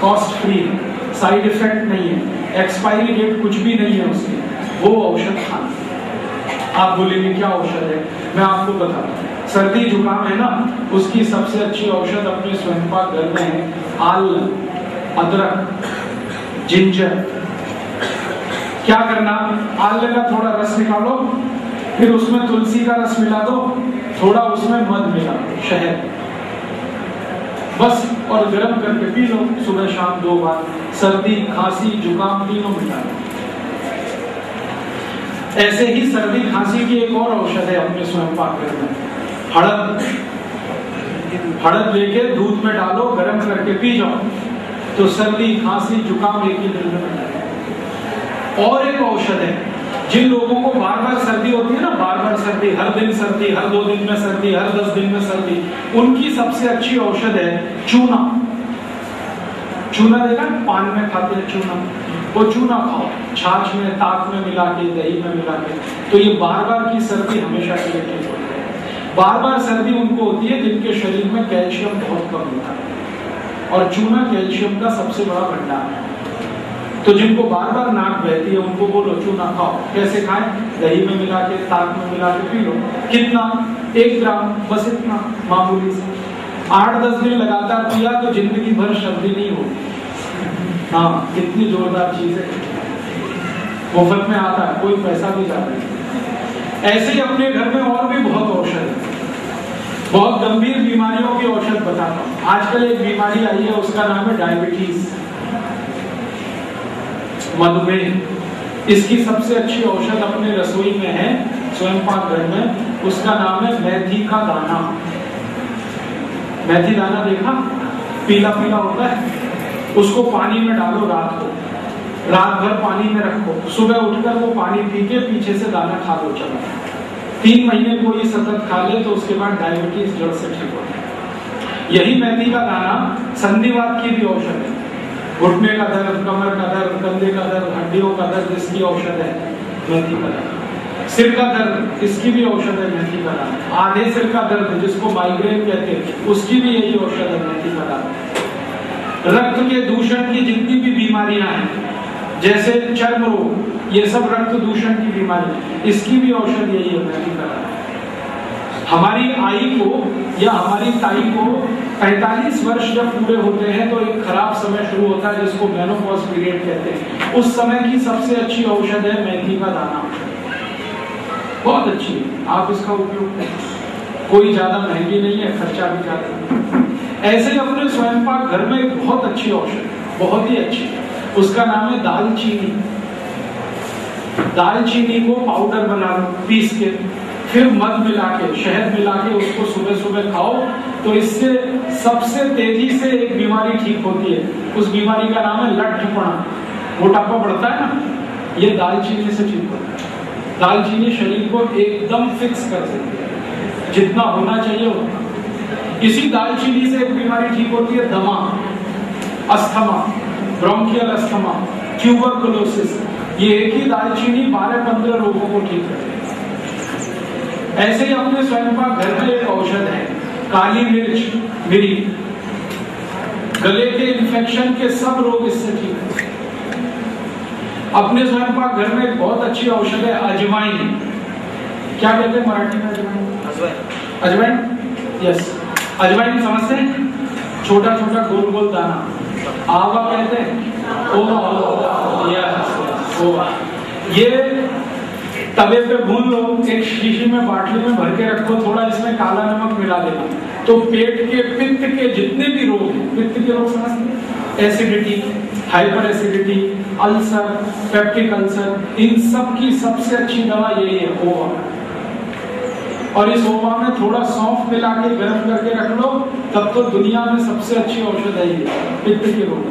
कॉस्ट फ्री है। साइड इफ़ेक्ट नहीं है। एक्सपायरी डेट कुछ भी नहीं है उसकी। वो औषध खाना आप बोलेंगे, क्या औषध है? मैं आपको बताता हूँ। सर्दी जुकाम है ना, उसकी सबसे अच्छी औषध अपने स्वयं घर में है आल, अदरक, जिंजर। क्या करना? आल का थोड़ा रस निकालो, फिर उसमें तुलसी का रस मिला दो, थोड़ा उसमें मध मिला दो, शहद। बस और गर्म करके पी लो, सुबह शाम दो बार। सर्दी, खांसी, जुकाम तीनों मिला दो ऐसे ही सर्दी, खांसी की एक और औषध है अपने स्वयं पाक में। हड़द हड़द लेके दूध में डालो, गर्म करके पी जाओ तो सर्दी, खांसी, जुकाम एक ही दिन में और एक औषध है जिन लोगों को बार बार सर्दी होती है ना, बार बार सर्दी, हर दिन सर्दी, हर दो दिन में सर्दी, हर दस दिन में सर्दी, उनकी सबसे अच्छी औषध है चूना। चूना देखा, पान में खाते हैं चूना। वो चूना खाओ, छाछ में, ताक में मिला के, दही में मिला के। तो ये बार बार की सर्दी हमेशा के लिए ठीक होती है। बार बार सर्दी उनको होती है जिनके शरीर में कैल्शियम बहुत कम होता है। और चूना कैल्शियम का सबसे बड़ा भंडार है। तो जिनको बार बार नाक बहती है, उनको बोलो चूना खाओ? कैसे खाएँ? दही में मिला के ताक में मिला के पी लो। कितना? एक ग्राम, बस इतना, मामूली से। आठ दस दिन लगातार पिया तो ज़िंदगी भर सर्दी नहीं होगी हाँ कितनी जोरदार चीज़ है। मुफ़्त में आता है, कोई पैसा भी जाता है ऐसे ही अपने घर में और भी बहुत औषध है। बहुत गंभीर बीमारियों की औषध बताता हूँ। आजकल एक बीमारी आई है, उसका नाम है डायबिटीज़। मधुमेह। इसकी सबसे अच्छी औषध अपने रसोई में है स्वयं पाक घर में। उसका नाम है मेथी का दाना। मेथी दाना देखा? पीला पीला होता है। उसको पानी में डालो रात को। रात भर पानी में रखो। सुबह उठकर वो पानी पी के पीछे से दाना खा लो, चलो। तीन महीने कोई सतत खा ले तो उसके बाद डायबिटीज़ जड़ से ठीक है यही मेथी का दाना संधिवात की भी औषध है। घुटने का दर्द, कमर का दर्द, कंधे का दर्द, हड्डियों का दर्द, इसकी औषध है मेथी का दाना सिर का दर्द, इसकी भी औषध है मेथी का दाना आधे सिर का दर्द, जिसको माइग्रेन कहते हैं, उसकी भी यही औषध है मेथी का दाना रक्त के दूषण की जितनी भी बीमारियाँ हैं, जैसे चर्म रोग, ये सब रक्त दूषण की बीमारी इसकी भी औषध यही है हमारी आई को या हमारी ताई को 45 वर्ष जब पूरे होते हैं तो एक खराब समय शुरू होता है, जिसको मेनोपॉज पीरियड कहते हैं। उस समय की सबसे अच्छी औषध है मेथी का दाना। बहुत अच्छी है। आप इसका उपयोग करें। कोई ज़्यादा महँगी नहीं है, खर्चा भी ज़्यादा ऐसे ही अपने स्वयं पाक घर में एक बहुत अच्छी औषध बहुत ही अच्छी उसका नाम है दालचीनी। दालचीनी को पाउडर बना लो, पीस के। फिर मध मिला के शहद मिला के उसको सुबह सुबह खाओ तो इससे सबसे तेज़ी से एक बीमारी ठीक होती है। उस बीमारी का नाम है लट्ठपना मोटापा बढ़ता है ना, ये दालचीनी से ठीक होता है। दालचीनी शरीर को एकदम फिक्स कर देती है। जितना होना चाहिए उतना इसी दालचीनी से एक बीमारी ठीक होती है, दमा। अस्थमा ब्रोंकियल अस्थमा ट्यूबरकुलोसिस ये एक ही दालचीनी बारह पंद्रह रोगों को ठीक करती ऐसे ही अपने स्वयं का घर में एक औषध है काली मिर्च मिरी। गले के इन्फेक्शन के सब रोग इससे ठीक है। अपने स्वयं पाक घर में बहुत अच्छी औषध है अजवाइन। क्या कहते हैं मराठी में अजवाइन? अजवाइन। यस अजवाइन समझते हैं? छोटा छोटा गोल गोल दाना। आवा कहते हैं? ओ, यस, ये तवे पे भून लो, एक शीशी में बाटली में भर के रखो, थोड़ा इसमें काला नमक मिला देना। तो पेट के, पित्त के जितने भी रोग पित्त के रोग समझते acidity hyper acidity ulcer peptic ulcer इन सब की सबसे अच्छी दवा यही है ओवा और इस ओवा में थोड़ा सौंफ मिला के गर्म करके रख लो, तब तो दुनिया में सबसे अच्छी औषध है ये पित्त के रोग।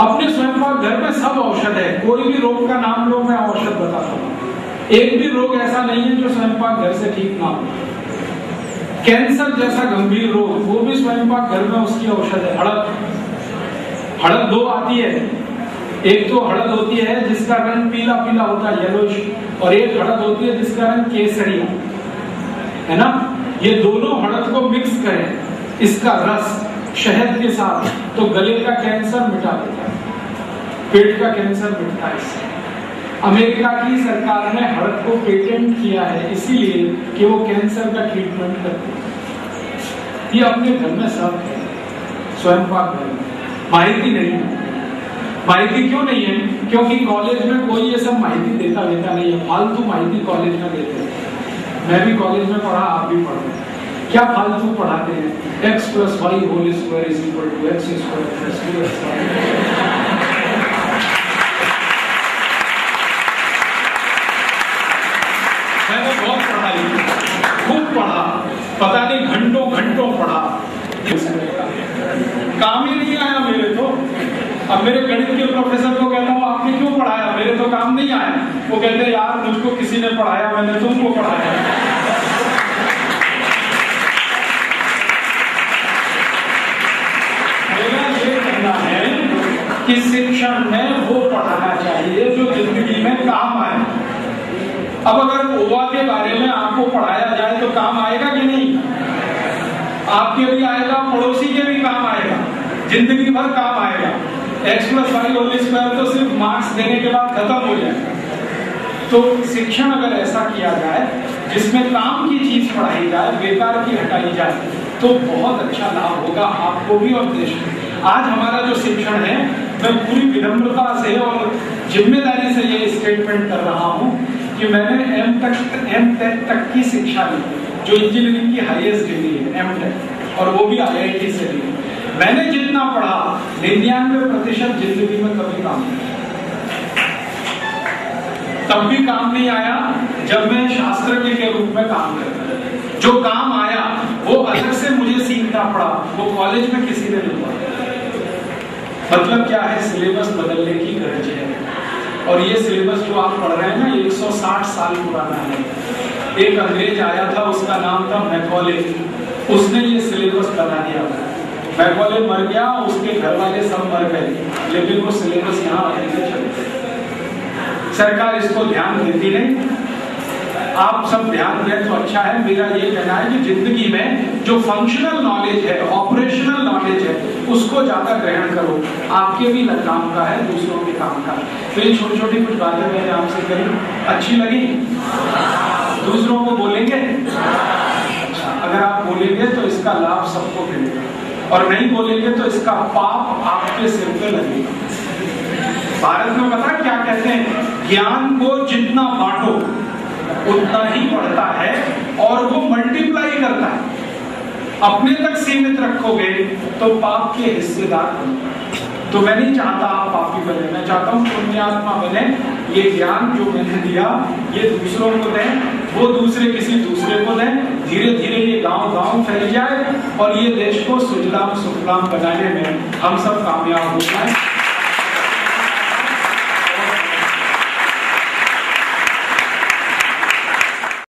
अपने स्वयं का घर में सब औषध है। कोई भी रोग का नाम लो, मैं औषध बताता हूँ। एक भी रोग ऐसा नहीं है जो स्वयं घर से ठीक ना हो। कैंसर जैसा गंभीर रोग, वो भी स्वयं घर में उसकी औषध है। हड़प। हड़प दो आती है। एक तो हड़द होती है, जिसका रंग पीला पीला होता है येलोश और एक हड़द होती है, जिसका रंग केसरी है ना? ये दोनों हड़द को मिक्स करें। इसका रस। शहद के साथ तो गले का कैंसर मिटा देता है। पेट का कैंसर मिटता है इससे। अमेरिका की सरकार ने हड़द को पेटेंट किया है, इसीलिए कि वो कैंसर का ट्रीटमेंट करते हैं। ये अपने घर में सब है। स्वयं पाक घर में। माहिती नहीं है। माहिती क्यों नहीं है? क्योंकि कॉलेज में कोई ये सब माहिती देता देता नहीं है। फालतू माहिती कॉलेज में देते हैं। मैं भी कॉलेज में पढ़ा, आप भी पढ़ो। क्या फालतू पढ़ाते हैं? X Y whole square is equal to X square plus two X मैंने बहुत पढ़ाई खूब पढ़ा। पता नहीं, घंटों घंटों पढ़ा। काम ही नहीं आया मेरे तो। अब मेरे गणित के प्रोफेसर को कहता हूँ, आपने क्यों पढ़ाया? मेरे तो काम नहीं आया वो कहते यार, मुझको किसी ने पढ़ाया, मैंने तुमको पढ़ाया मेरा ये कहना है कि शिक्षण में वो पढ़ाना चाहिए, जो ज़िंदगी में काम आए। अब अगर ओवा के बारे में आपको पढ़ाया जाए तो काम आएगा कि नहीं? आपके भी आएगा, पड़ोसी के भी काम आएगा, ज़िंदगी भर काम आएगा। X plus Y whole square तो सिर्फ़ मार्क्स देने के बाद खत्म हो जाएगा। तो शिक्षण अगर ऐसा किया जाए, जिसमें काम की चीज़ पढ़ाई जाए, बेकार की हटाई जाए तो बहुत अच्छा लाभ होगा आपको भी और देश में। आज हमारा जो शिक्षण है मैं पूरी विनम्रता से और ज़िम्मेदारी से ये स्टेटमेंट कर रहा हूँ कि मैंने एम तक एम टेक तक की शिक्षा ली, जो इंजीनियरिंग की हाईएस्ट डिग्री है एम टेक और वो भी आईआईटी से ली। मैंने जितना पढ़ा, निन्यानवे प्रतिशत ज़िंदगी में कभी काम नहीं तब भी काम नहीं आया जब मैं शास्त्र के रूप में काम करता जो काम आया, वो अलग से मुझे सीखना पड़ा, वो कॉलेज में किसी ने नहीं पढ़ा। मतलब क्या है? सिलेबस बदलने की गरज है। और ये सिलेबस जो आप पढ़ रहे हैं ना 160 साल पुराना है। एक अंग्रेज़ आया था, उसका नाम था मैकॉले उसने ये सिलेबस बना दिया। मैकॉले मर गया, उसके घर वाले सब मर गए। लेकिन वो सिलेबस यहाँ चलते सरकार इसको ध्यान देती नहीं। आप सब ध्यान दें तो अच्छा है। मेरा ये कहना है कि ज़िंदगी में जो फंक्शनल नॉलेज है ऑपरेशनल नॉलेज है, उसको ज़्यादा ग्रहण करो। आपके भी काम का है, दूसरों के काम का तो ये छोटी छोटी कुछ बातें मैंने आपसे करी अच्छी लगी? दूसरों को बोलेंगे? अच्छा अगर आप बोलेंगे तो इसका लाभ सबको मिलेगा। और नहीं बोलेंगे तो इसका पाप आपके सिर पे लगेगा। भारत में पता क्या कहते हैं? ज्ञान को जितना बांटो उतना ही बढ़ता है और वो मल्टीप्लाई करता है। अपने तक सीमित रखोगे तो पाप के हिस्सेदार तो मैं नहीं चाहता आप पापी बने, मैं चाहता हूँ पुण्यात्मा बने। ये ज्ञान जो मैंने दिया, ये दूसरों को दें, वो दूसरे किसी दूसरे को दें। धीरे धीरे ये गाँव गाँव फैल जाए और ये देश को सुजलाम सुफलाम बनाने में हम सब कामयाब हो जाए।